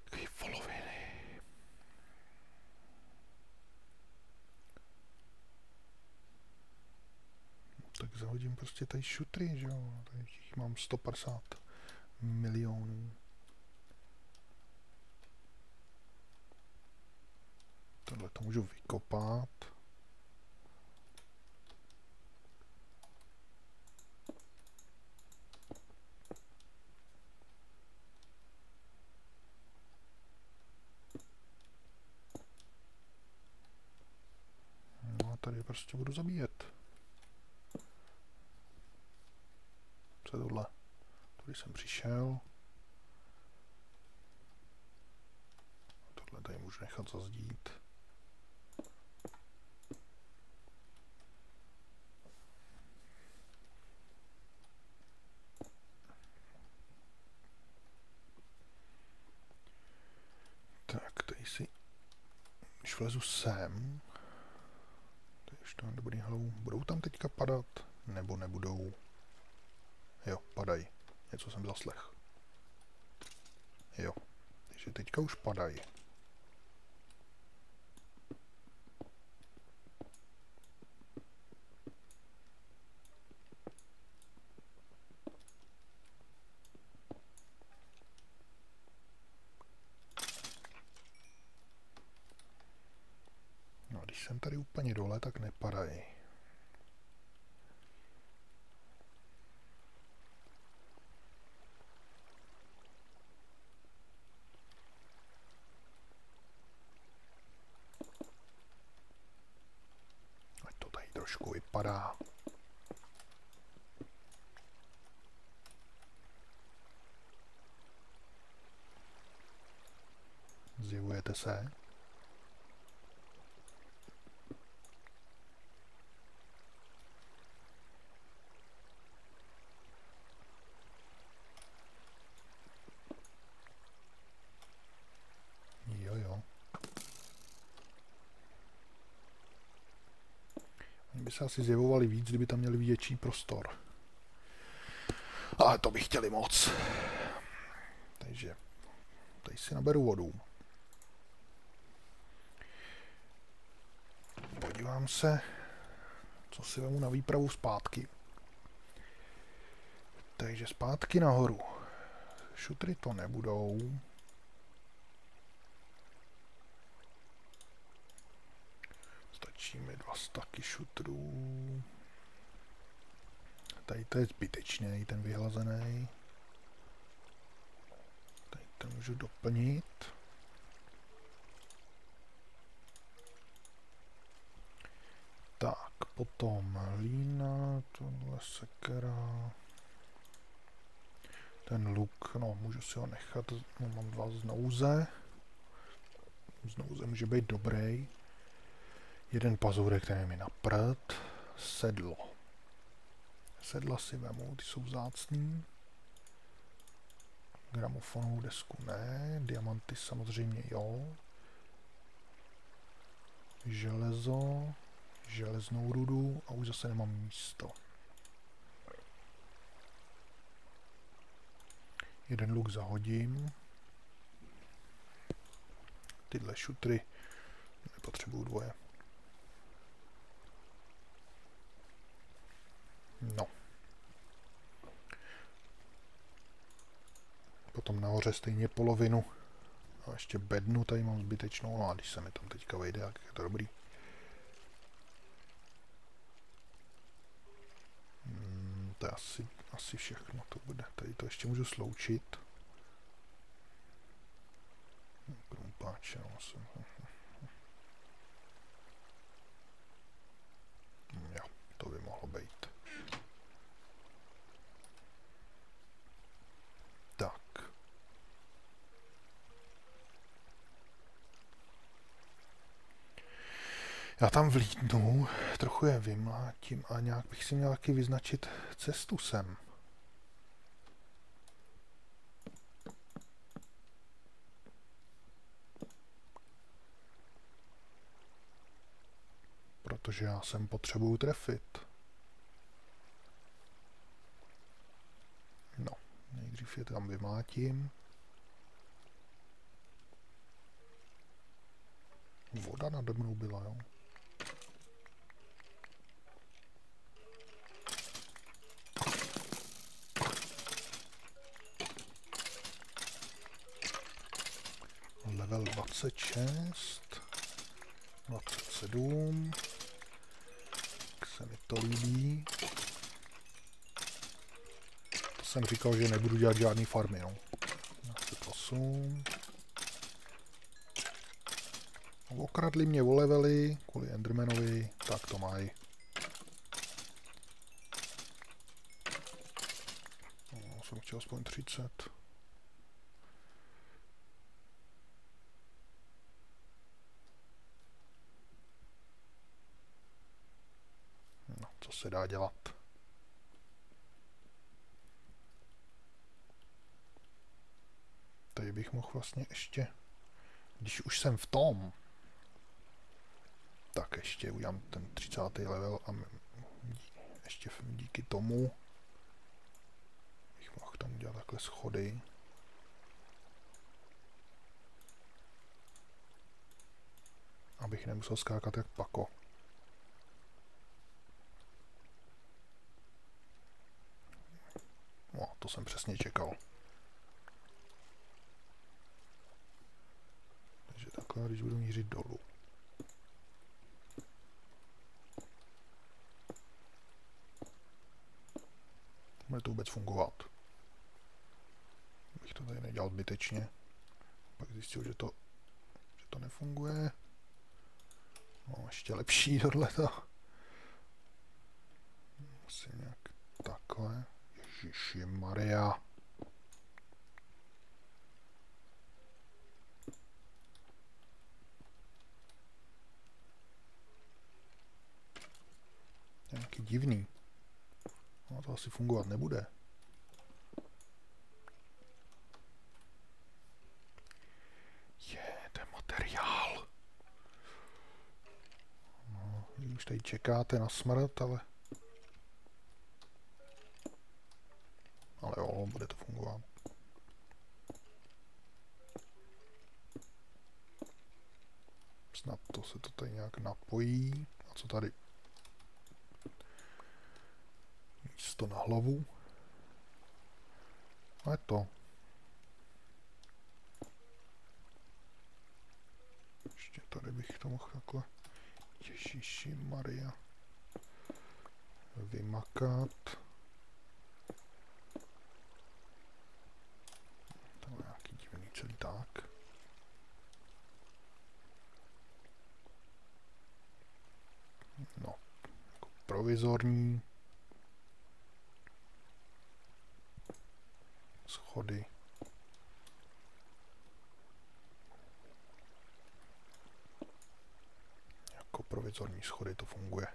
Takový voloviny. Tak zahodím prostě tady šutry, že jo, tady těch mám 150 milionů. Tohle to můžu vykopat. No a tady prostě budu zabíjet. Co je tohle? Tady jsem přišel. Tohle tady můžu nechat zazdít. Tak, tady si, když vlezu sem, to mám dobrý hlavu, budou tam teďka padat, nebo nebudou? Jo, padají. Něco jsem zaslech. Jo, takže teďka už padají. No, když jsem tady úplně dole, tak nepadají. Ať to tady trošku vypadá. Zjevujete se? Jo, jo. Oni by se asi zjevovali víc, kdyby tam měli větší prostor. Ale to by chtěli moc. Takže tady si naberu vodu. Podívám se, co si vemu na výpravu zpátky. Takže zpátky nahoru. Šutry to nebudou. Staky šutrů. Tady to je zbytečný, ten vyhlazený. Tady to můžu doplnit. Tak, potom hlína, tohle sekera. Ten luk, no můžu si ho nechat, no, mám dva z nouze. Z nouze může být dobrý. Jeden pazurek, který mi na. Sedlo. Sedla si vemu, ty jsou vzácný. Gramofonovou desku ne, diamanty samozřejmě jo. Železo, železnou rudu a už zase nemám místo. Jeden luk zahodím. Tyhle šutry nepotřebuju dvoje. No. Potom nahoře stejně polovinu. A ještě bednu tady mám zbytečnou, no a když se mi tam teďka vejde, jak je to dobrý. Hmm, to je asi, asi všechno to bude. Tady to ještě můžu sloučit. Krumpáče, no, jsem... Jo, to by mohlo být. Tak. Já tam vlítnu, trochu je vymlátím a nějak bych si měl taky vyznačit cestu sem. Protože já sem potřebuju trefit. No, nejdřív je tam vymlátím. Voda nade mnou byla, jo. 26, 27, tak se mi to líbí. To jsem říkal, že nebudu dělat žádný farmy, no. 28. Okradli mě o levely kvůli Endermanovi, tak to mají. No, jsem chtěl aspoň 30. No, co se dá dělat? Tady bych mohl vlastně ještě, když už jsem v tom, tak ještě udělám ten 30. level a ještě díky tomu bych mohl tam udělat takhle schody. Abych nemusel skákat jak pako. No, to jsem přesně čekal. Takže takhle, když budu mířit dolů. bude to vůbec fungovat. Bych to tady nedělal zbytečně. Pak zjistil, že to, že to nefunguje. No, ještě lepší *laughs* tohleto. Asi nějak takhle. Ježiši Maria. Nějaký divný. No to asi fungovat nebude. Je, ten materiál. No, už tady čekáte na smrt, ale... Ale jo, bude to fungovat. Snad to se to tady nějak napojí. A co tady? to na hlavu. A je to. Ještě tady bych to mohl takhle Ježíši Maria vymakat. To je nějaký divný celý tak. No, jako provizorní. schody. Jako provizorní schody to funguje.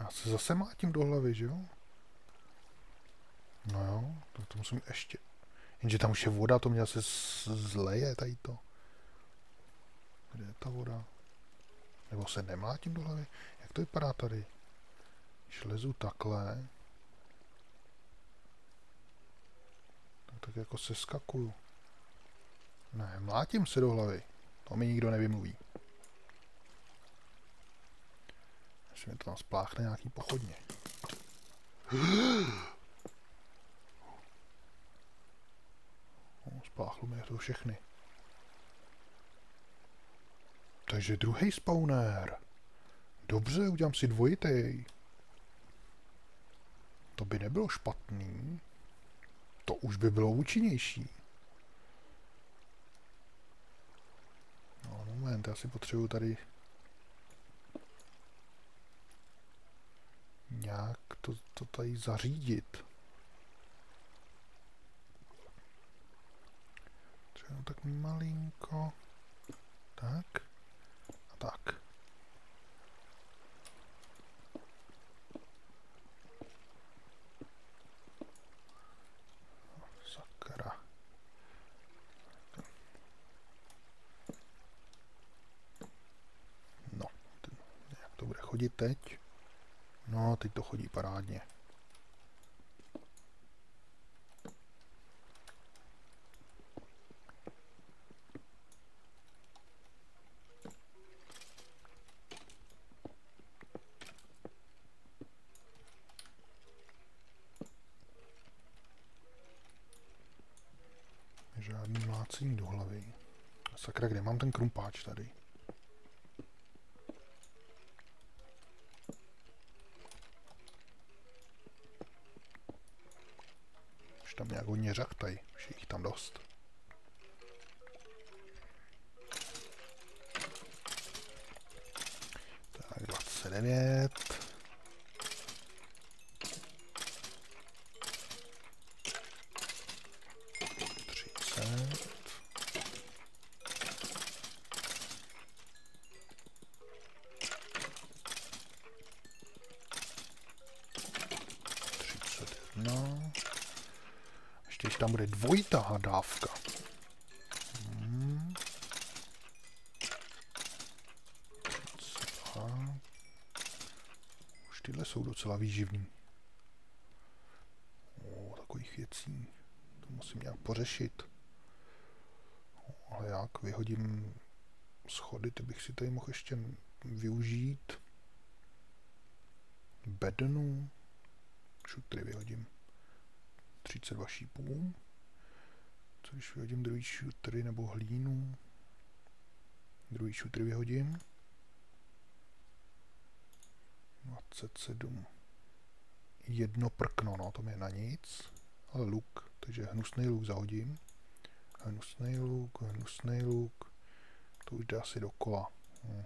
Já se zase do hlavy, že jo? No jo, tak to musím ještě... Jenže tam už je voda, to mě se zleje tady to. Kde je ta voda? Nebo se nemlátím do hlavy? Jak to vypadá tady? Když lezu takhle, tak, tak jako se skakuju. Ne, mlátím se do hlavy. To mi nikdo nevymluví. Ještě mi to tam spláchne nějaký pochodně. *gasps* spláchlo mi to všechny. Takže druhý spawner. Dobře, udělám si dvojitý. To by nebylo špatný. To už by bylo účinnější. No, moment, já si potřebuju tady nějak to, to tady zařídit. Třeba tak malinko. Tak tak. Sakra. No, jak to bude chodit teď? No, teď to chodí parádně. Mlácení do hlavy. Sakra, kde mám ten krumpáč tady? Už tam nějak hodně řachtaj, už jich tam dost. Tak 29. dávka. Hmm. Už tyhle jsou docela výživný. O, takových věcí. To musím nějak pořešit. Ale jak vyhodím schody, ty bych si tady mohl ještě využít. Bednu. Šutry vyhodím. 32 šípů. Když vyhodím druhý šutry nebo hlínu? Druhý šutry vyhodím. 27. Jedno prkno, no to mi je na nic. Ale luk, takže hnusný luk zahodím. Hnusný luk, hnusný luk. To už jde asi dokola. Hm.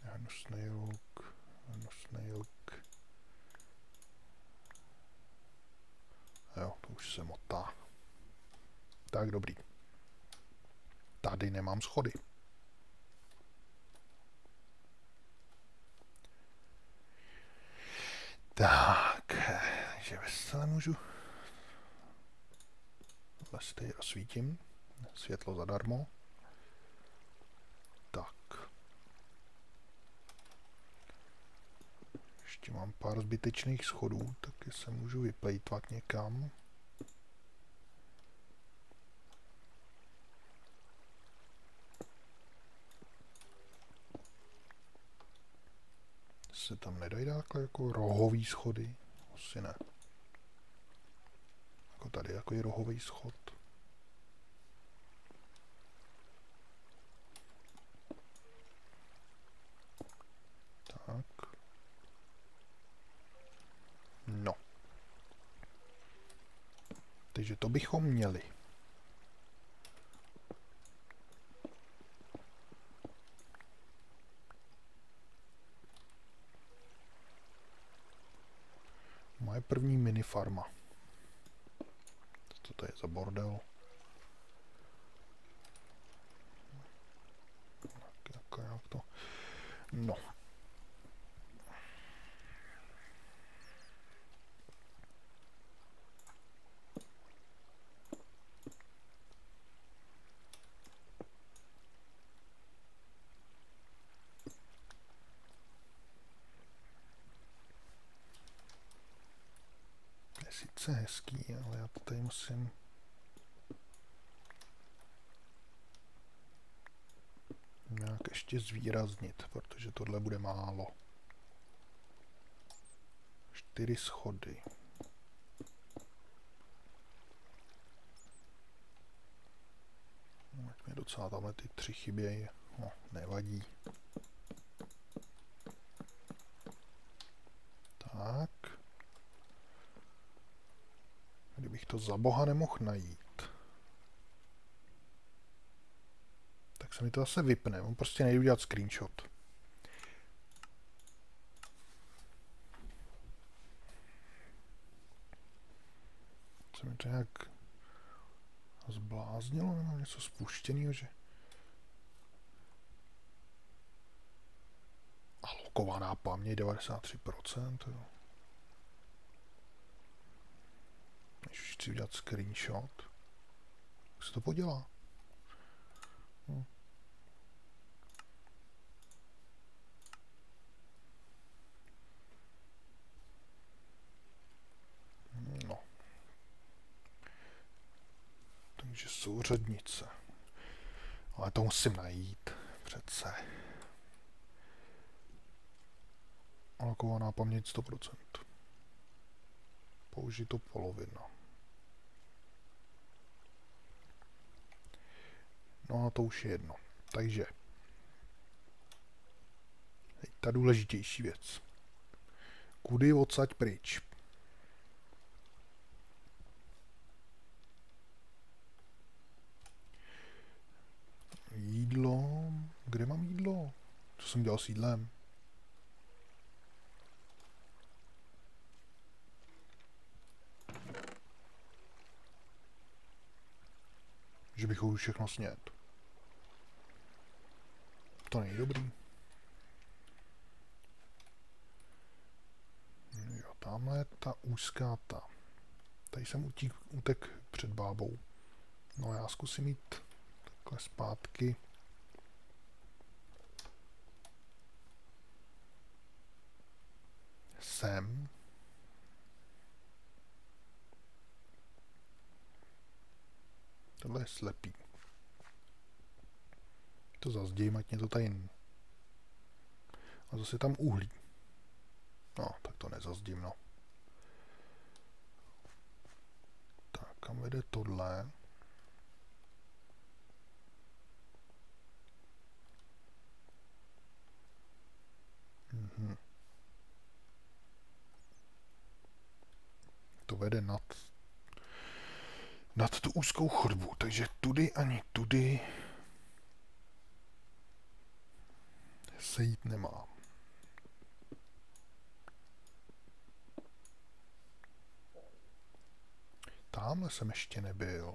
Hnusný luk, hnusný luk. Jo, to už se motá. Tak dobrý. Tady nemám schody. Tak, takže veselé můžu. Lesty rozsvítím. Světlo zadarmo. Tak. Ještě mám pár zbytečných schodů, taky se můžu vyplejtvat někam. Se tam nedají takhle jako rohový schody? Asi ne. Jako tady jako je rohový schod. Takže to bychom měli. Moje první minifarma. Co to je za bordel? No, sice hezký, ale já to tady musím nějak ještě zvýraznit, protože tohle bude málo. Čtyři schody. Ať mi docela tamhle ty tři chybějí. No, nevadí. To za boha nemohl najít. Tak se mi to zase vypne. On prostě nejde udělat screenshot. Se mi to nějak zbláznilo, nebo něco spuštěného, že... Alokovaná paměť 93%, jo. Když chci udělat screenshot, jak se to podělá? Hm. No. Takže souřadnice. Ale to musím najít přece. Alokovaná paměť 100%. Použito polovina. No a to už je jedno. Takže. Ta důležitější věc. Kudy odsaď pryč? Jídlo. Kde mám jídlo? Co jsem dělal s jídlem? Že bych ho všechno snět. To není dobrý. Jo, tamhle je ta úzká ta. Tady jsem utík, utek před bábou. No já zkusím jít takhle zpátky. Sem. Tohle je slepý. To zazdějím, ať mě to tady... A zase tam uhlí. No, tak to nezazdím, no. Tak, kam vede tohle? Mhm. To vede nad nad tu úzkou chodbu, takže tudy ani tudy se jít nemá. Tamhle jsem ještě nebyl.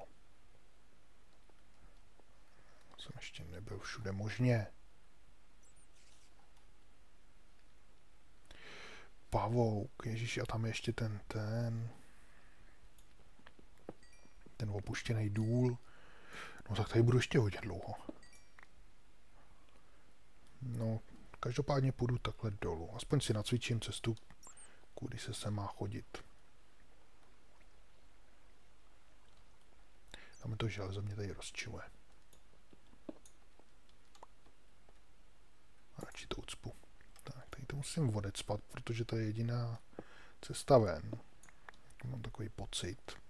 Jsem ještě nebyl všude možně. Pavouk, ježíš, a tam ještě ten, ten ten opuštěný důl. No tak tady budu ještě hodně dlouho. No, každopádně půjdu takhle dolů. Aspoň si nacvičím cestu, kudy se sem má chodit. Tam to železo mě tady rozčiluje. Radši to ucpu. Tak, tady to musím odecpat, protože to je jediná cesta ven. Mám takový pocit.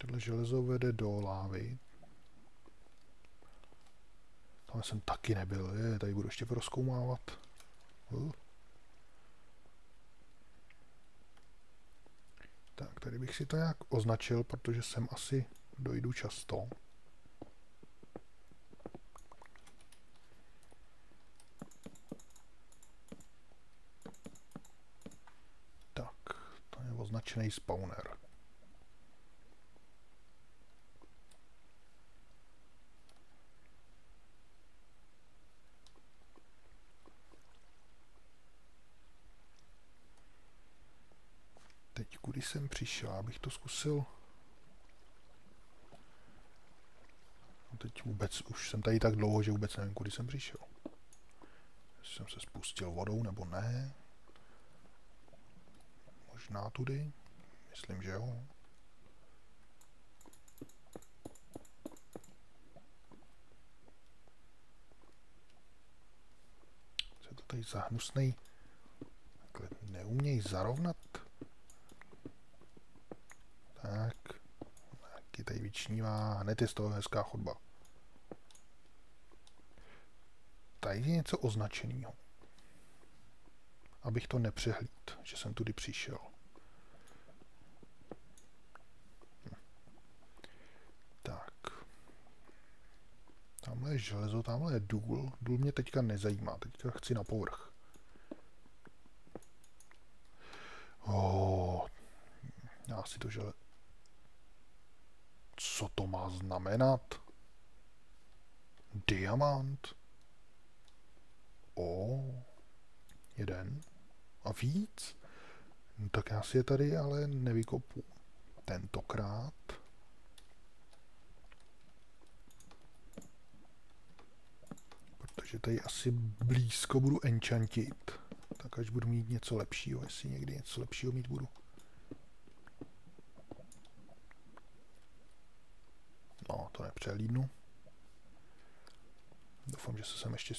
Tohle železo vede do lávy. Tam jsem taky nebyl, je, tady budu ještě proskoumávat. Uh. Tak, tady bych si to nějak označil, protože sem asi dojdu často. Tak, to je označený spawner. Kudy jsem přišel, abych to zkusil. No teď vůbec, už jsem tady tak dlouho, že vůbec nevím, kudy jsem přišel. Jestli jsem se spustil vodou, nebo ne. Možná tudy. Myslím, že jo. Co je to tady zahnusnej? Takhle neumějí zarovnat tak. Taky tady vyčnívá. Hned je z toho hezká chodba. Tady je něco označeného. Abych to nepřehlíd, že jsem tudy přišel. Tak. Tamhle je železo, tamhle je důl. Důl mě teďka nezajímá, teďka chci na povrch. Oh, já si to žele co to má znamenat? Diamant? O, jeden. A víc? No, tak já si je tady ale nevykopu. Tentokrát. Protože tady asi blízko budu enchantit. Tak až budu mít něco lepšího, jestli někdy něco lepšího mít budu. přelídnu. Doufám, že se sem ještě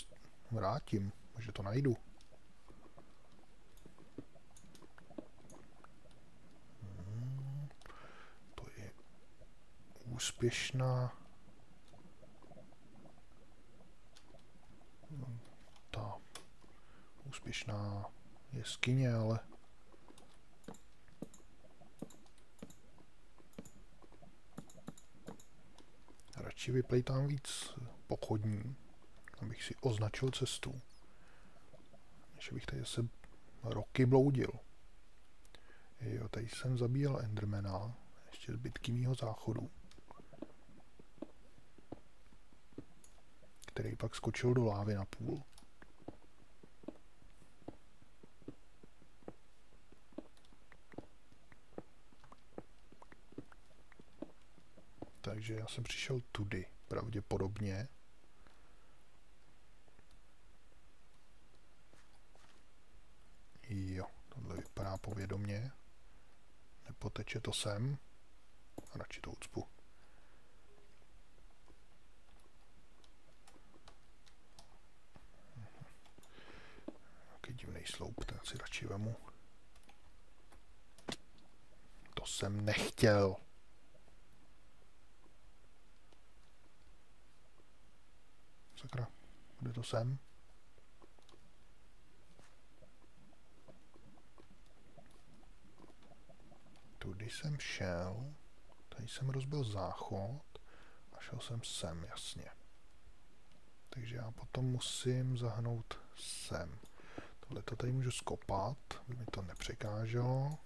vrátím, že to najdu. Hmm, to je úspěšná hmm, ta úspěšná jeskyně, ale radši vyplejtám víc pochodní, abych si označil cestu, než bych tady zase roky bloudil. Jo, tady jsem zabíjel Endermana, ještě zbytky mýho záchodu. Který pak skočil do lávy na půl. Takže já jsem přišel tudy, pravděpodobně. Jo, tohle vypadá povědomně. Nepoteče to sem. A radši to ucpu. Jaký divný sloup, ten si radši vemu. To jsem nechtěl. Sakra, kde to jsem? Tudy jsem šel, tady jsem rozbil záchod a šel jsem sem, jasně. Takže já potom musím zahnout sem. Tohle to tady můžu skopat, aby mi to nepřekáželo.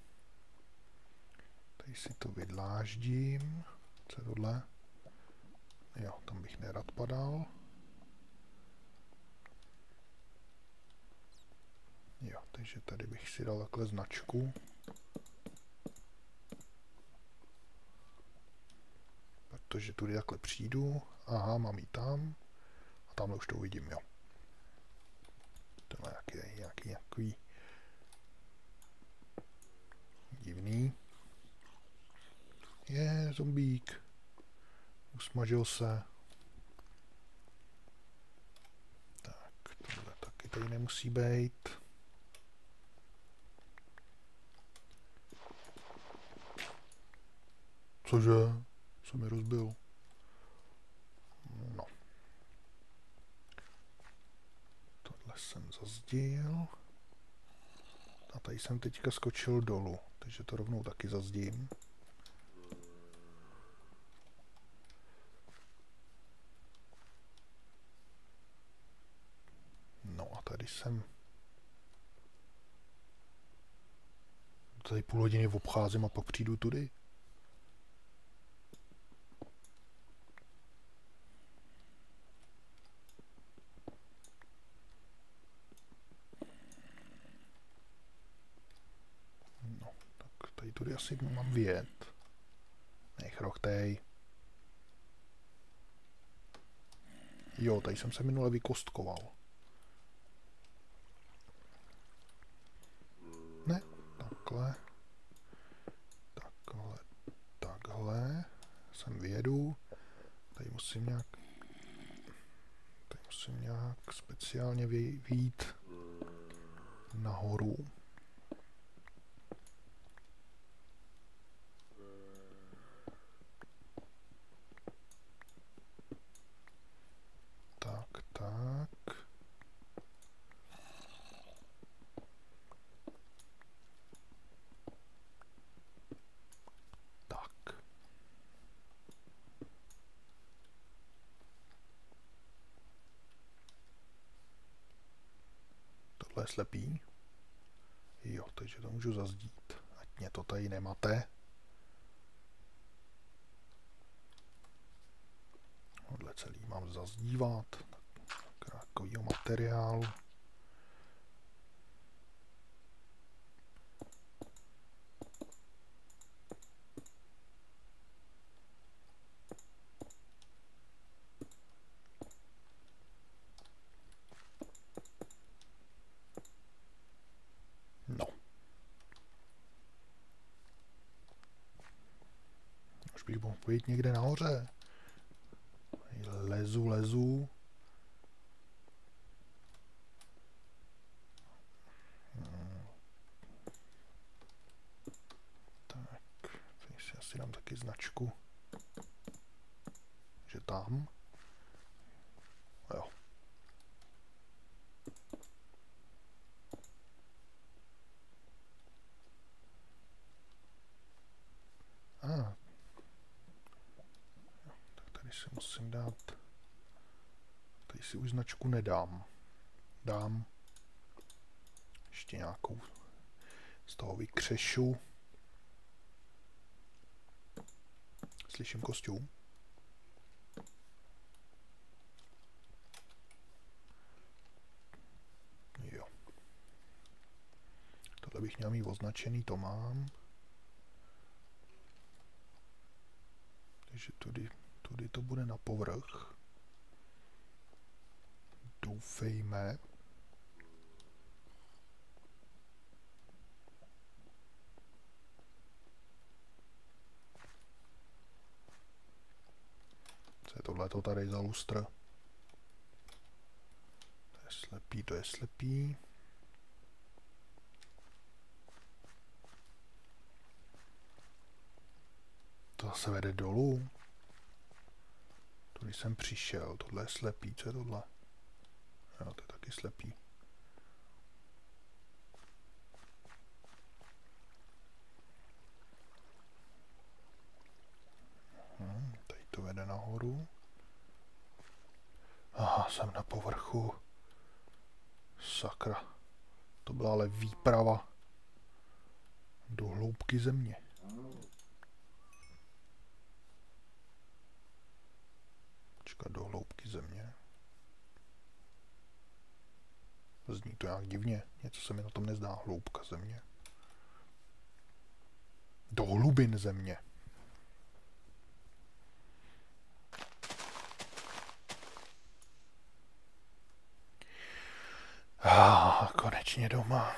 Tady si to vydláždím. Co je tohle? Jo, tam bych nerad padal. Jo, takže tady bych si dal takhle značku. Protože tudy takhle přijdu. Aha, mám ji tam. A tamhle už to uvidím, jo. Tohle nějaký, nějaký, nějaký divný. Je, zombík. Usmažil se. Tak, tohle taky tady nemusí být. Cože? Co mi rozbil? No. Tohle jsem zazdil. A tady jsem teďka skočil dolů, takže to rovnou taky zazdím. No a tady jsem tady půl hodiny obcházím a pak přijdu tudy. Tudy asi mám vět. Nech rochtej. Jo, tady jsem se minule vykostkoval. Ne, takhle. Takhle, takhle. Sem vyjedu. Tady musím nějak... Tady musím nějak speciálně vyjít nahoru. je slepý. Jo, takže to můžu zazdít. Ať mě to tady nemate. Tohle celý mám zazdívat. Takovýho materiálu. Být někde nahoře. Lezu, lezu. Hmm. Tak, tady si asi dám taky značku. tam. Jo. A. Ah. Tak tady si musím dát... Tady si už značku nedám. Dám ještě nějakou z toho vykřešu. Slyším kostým. Jo. Tohle bych měl mít označený, to mám. Takže tudy, tudy to bude na povrch. Doufejme. Co je tohle to tady za lustr? To je slepý, to je slepý. To zase vede dolů. Tudy jsem přišel, tohle je slepý, co je tohle? Jo, to je taky slepý. Hmm, tady to vede nahoru. Aha, jsem na povrchu. Sakra. To byla ale výprava do hloubky země. Počkat, do hloubky země. Zní to nějak divně. Něco se mi na tom nezdá. Hloubka země. Do hlubin země. Ah, konečně doma.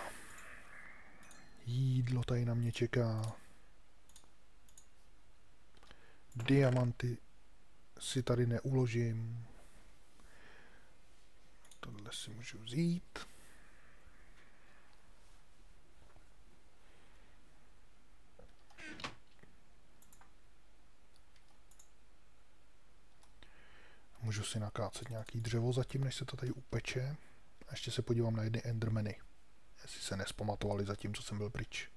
Jídlo tady na mě čeká. Diamanty si tady neuložím. Tohle si můžu vzít. Můžu si nakácet nějaký dřevo zatím, než se to tady upeče. A ještě se podívám na jedny endermeny. Jestli se nespamatovali zatím, co jsem byl pryč.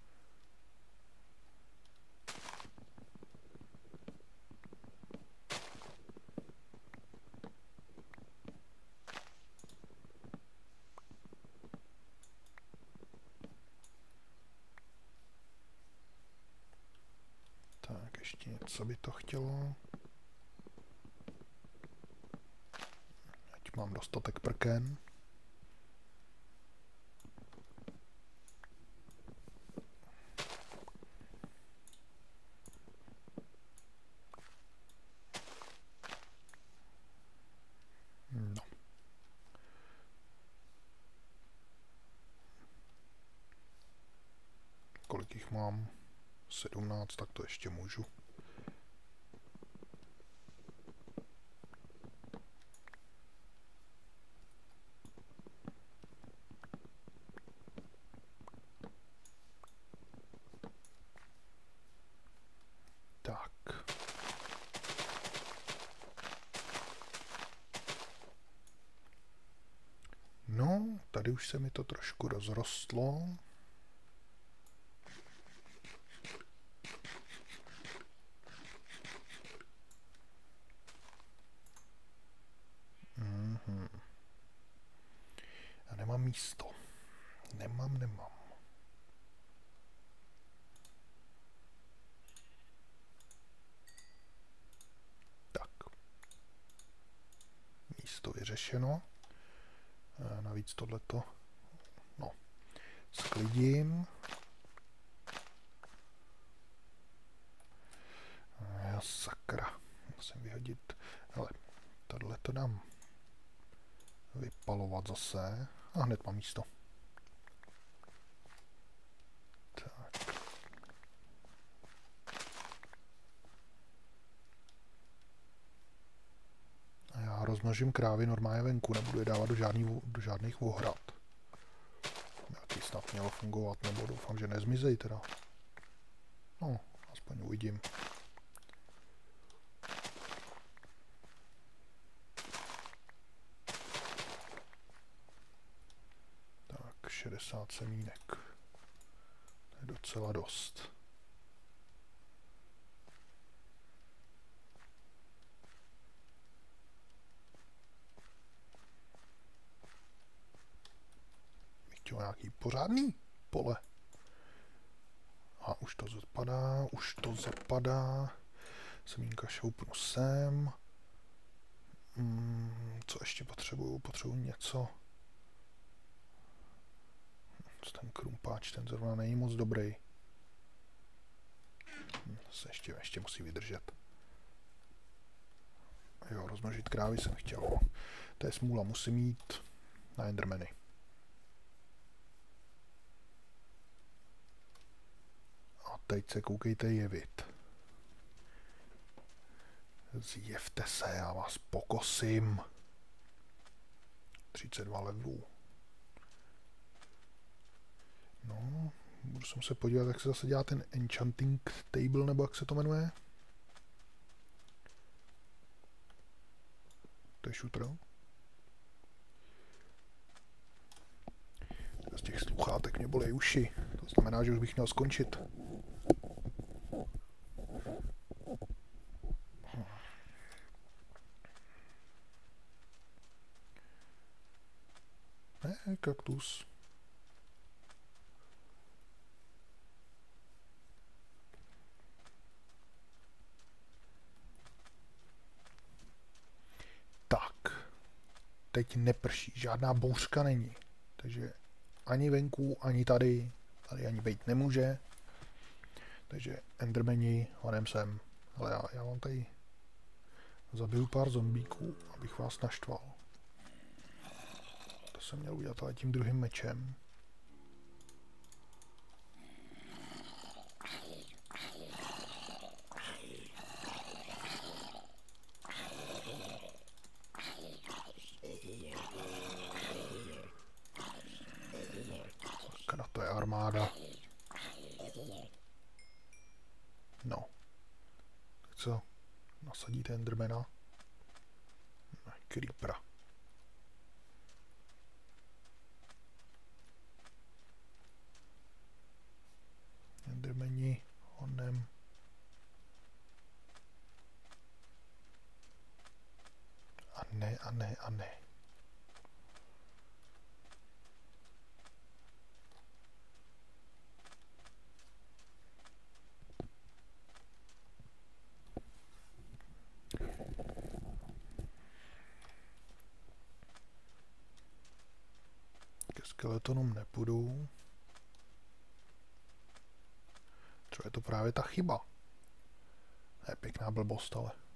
Tak, ještě něco by to chtělo. Ať mám dostatek prken. No. Mám? 17, tak to ještě můžu. Tak. No, tady už se mi to trošku rozrostlo. Mhm. Já nemám místo. Nemám, nemám. Tak. Místo vyřešeno. Navíc tohleto, sklidím. E, jo, sakra. Musím vyhodit. Ale tohle to dám vypalovat zase. A hned mám místo. Já rozmnožím krávy normálně venku, nebudu je dávat do, žádný, do žádných ohrad mělo fungovat, nebo doufám, že nezmizej teda. No, aspoň uvidím. Tak, 60 semínek. To je docela dost. Nějaký pořádný pole. A už to zapadá, už to zapadá. Semínka šoupnu sem. Hmm, co ještě potřebuju? Potřebuju něco. Ten krumpáč, ten zrovna není moc dobrý. Hm, se ještě, ještě musí vydržet. Jo, rozmnožit krávy jsem chtěl. To je smůla, musím mít na Endermany. A teď se koukejte jevit. Zjevte se, já vás pokosím. 32 levelů. No, budu se muset podívat, jak se zase dělá ten enchanting table, nebo jak se to jmenuje. To je shooter. Z těch sluchátek mě bolí uši. To znamená, že už bych měl skončit. Kaktus. Tak. Teď neprší, žádná bouřka není. Takže ani venku, ani tady, tady ani být nemůže. Takže Endermani, honem sem. Ale já, já vám tady zabiju pár zombíků, abych vás naštval. Jsem měl udělat ale tím druhým mečem. Kada to je armáda. No. Tak co? Nasadíte Endermana? Creepera. Endermani honem. A ne, a ne, a ne. Ke skeletonům nepůjdu. Třeba je to právě ta chyba. To je pěkná blbost, ale.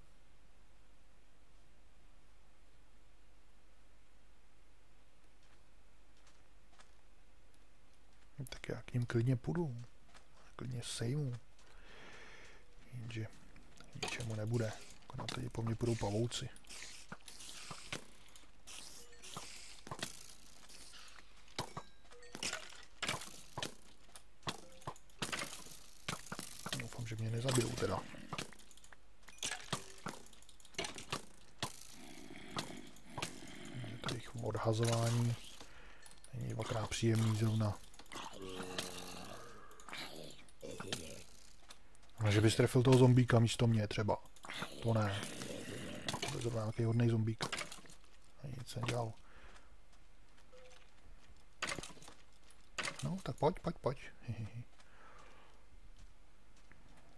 Tak já k ním klidně půjdu. Klidně sejmu. Jenže ničemu nebude. Akorát teď po mně půjdou pavouci. Doufám, že mě nezabijou teda. Tady jich odhazování není dvakrát příjemný zrovna. A že bys trefil toho zombíka místo mě třeba. To ne. To je zrovna nějaký hodný zombík. A nic nedělal. No, tak pojď, pojď, pojď. *laughs*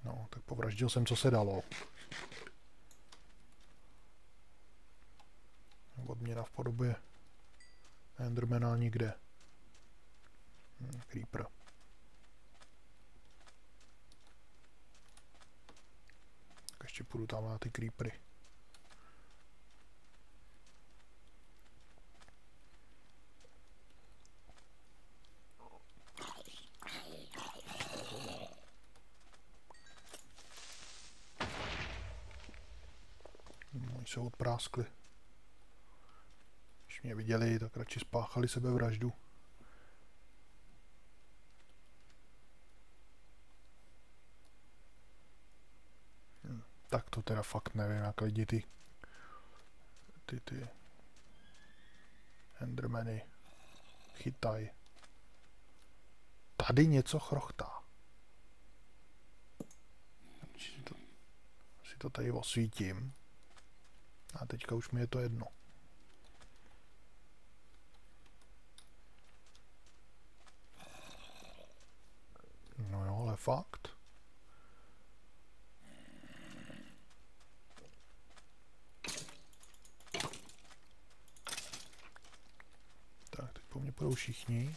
No, tak povraždil jsem, co se dalo. Odměna v podobě Endermana nikde. Hm, Creeper. Tak ještě půjdu tam na ty creepery. Se odpráskli. Když mě viděli, tak radši spáchali sebevraždu. Hm, Tak to teda fakt nevím, jak lidi ty ty ty Endermany chytaj. tady něco chrochtá. Si to, si to tady osvítím. A teďka už mi je to jedno. No jo, ale fakt. Mně půjdou všichni.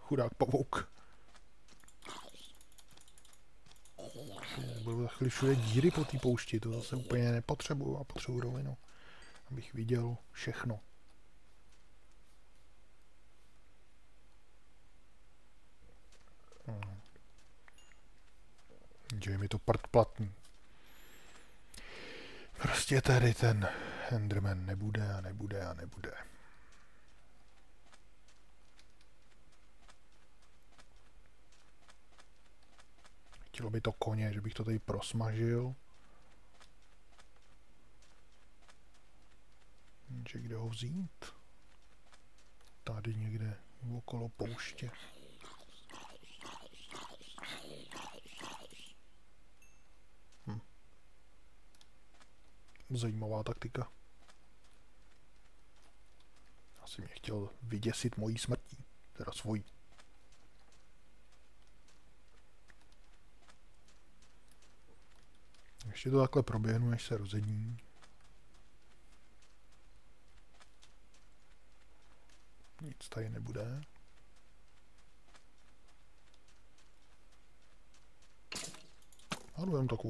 Chudák pavouk. Budu všude díry po té poušti, to zase úplně nepotřebuju a potřebuji rovinu, abych viděl všechno. Hmm. Že je mi to prd platný. Prostě tady ten Enderman nebude a nebude a nebude. Chtělo by to koně, že bych to tady prosmažil. Že kde ho vzít? Tady někde okolo pouště. Hm. Zajímavá taktika. Asi mě chtěl vyděsit mojí smrtí, teda svojí. Ještě to takhle proběhnu, než se rozední. Nic tady nebude. A jdu jen tak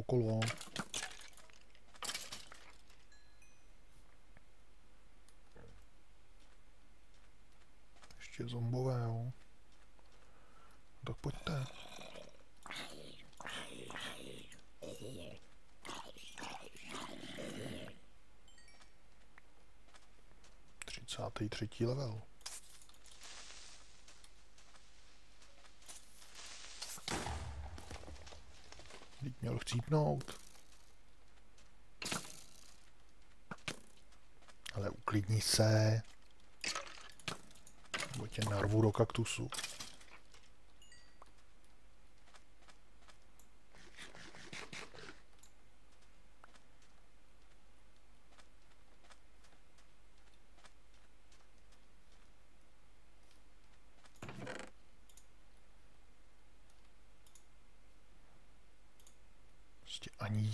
Ještě zombové, jo. Tak pojďte. 33. level. Teď měl chcípnout. Ale uklidni se. Tě narvu do kaktusu.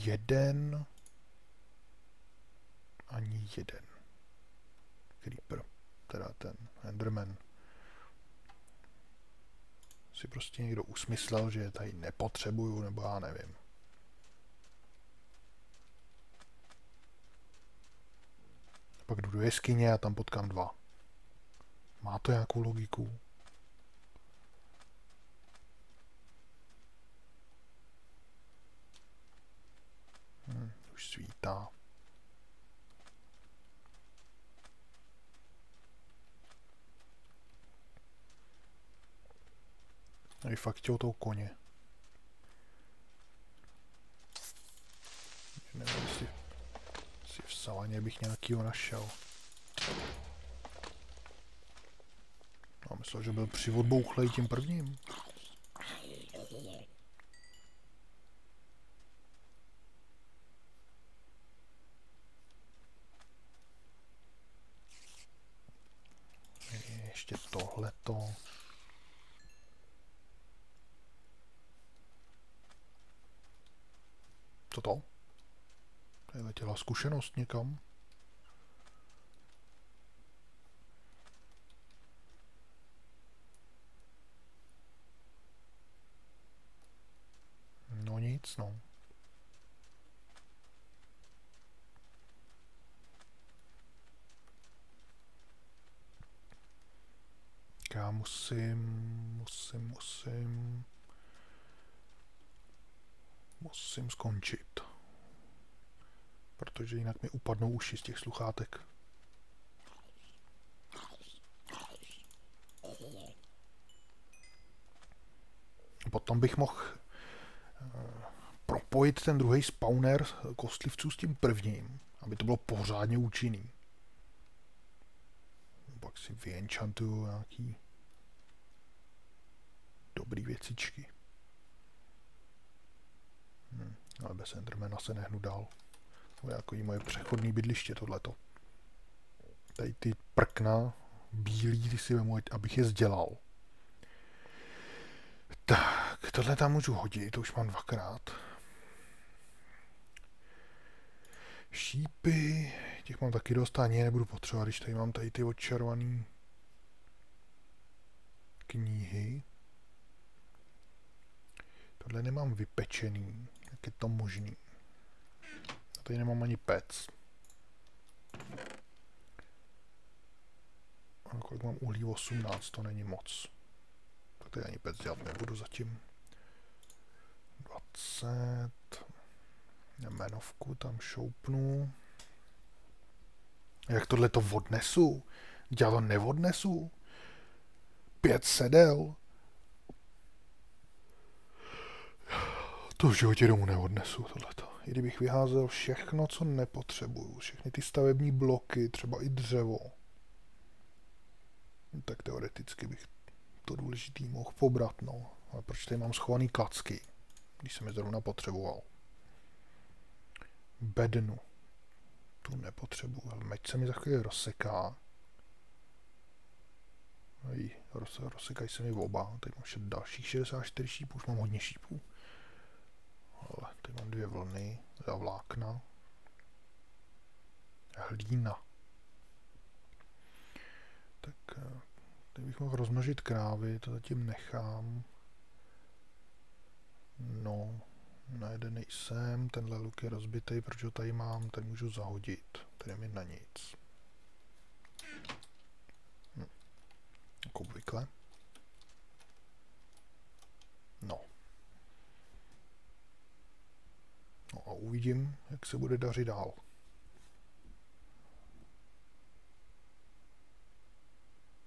jeden, ani jeden. Creeper, teda ten Enderman. Si prostě někdo usmyslel, že je tady nepotřebuju, nebo já nevím. Pak jdu do jeskyně a tam potkám dva. Má to nějakou logiku? už svítá. A fakt toho koně. Nevím, jestli, jestli v savaně bych nějakýho našel. No, myslel, že byl přivodbouchlej tím prvním. tohleto. Co to? Tady letěla zkušenost někam. No nic, no. já musím, musím, musím, musím skončit. Protože jinak mi upadnou uši z těch sluchátek. Potom bych mohl eh, propojit ten druhý spawner kostlivců s tím prvním, aby to bylo pořádně účinný. Pak si vyenchantuju nějaký Dobrý věcičky. Hm, ale bez Endermana se nehnu dál. To je jako moje přechodní bydliště tohleto. Tady ty prkna bílý, ty si vemu, abych je sdělal. Tak, tohle tam můžu hodit, to už mám dvakrát. Šípy, těch mám taky dost, ani nebudu potřebovat, když tady mám tady ty odčarované knihy. Tohle nemám vypečený, jak je to možný. A tady nemám ani pec. A kolik mám uhlí? 18, to není moc. Tak tady ani pec dělat nebudu zatím. 20. Jmenovku tam šoupnu. Jak tohle to odnesu? Já to neodnesu. Pět sedel. To v životě domů neodnesu, tohleto. I kdybych vyházel všechno, co nepotřebuju, všechny ty stavební bloky, třeba i dřevo, tak teoreticky bych to důležitý mohl pobrat, no. Ale proč tady mám schovaný klacky, když jsem je zrovna potřeboval? Bednu. Tu nepotřebuji, ale meč se mi za chvíli rozseká. Ej, roz, rozsekají se mi oba. Tady mám ještě dalších 64 šípů, už mám hodně šípů. Ale tady mám dvě vlny za vlákna. Hlína. Tak eh, tady bych mohl rozmnožit krávy, to zatím nechám. No, na jeden nejsem, tenhle luk je rozbitý, protože ho tady mám, ten můžu zahodit. Tady mi na nic. Hm. Jako obvykle. No. No a uvidím, jak se bude dařit dál.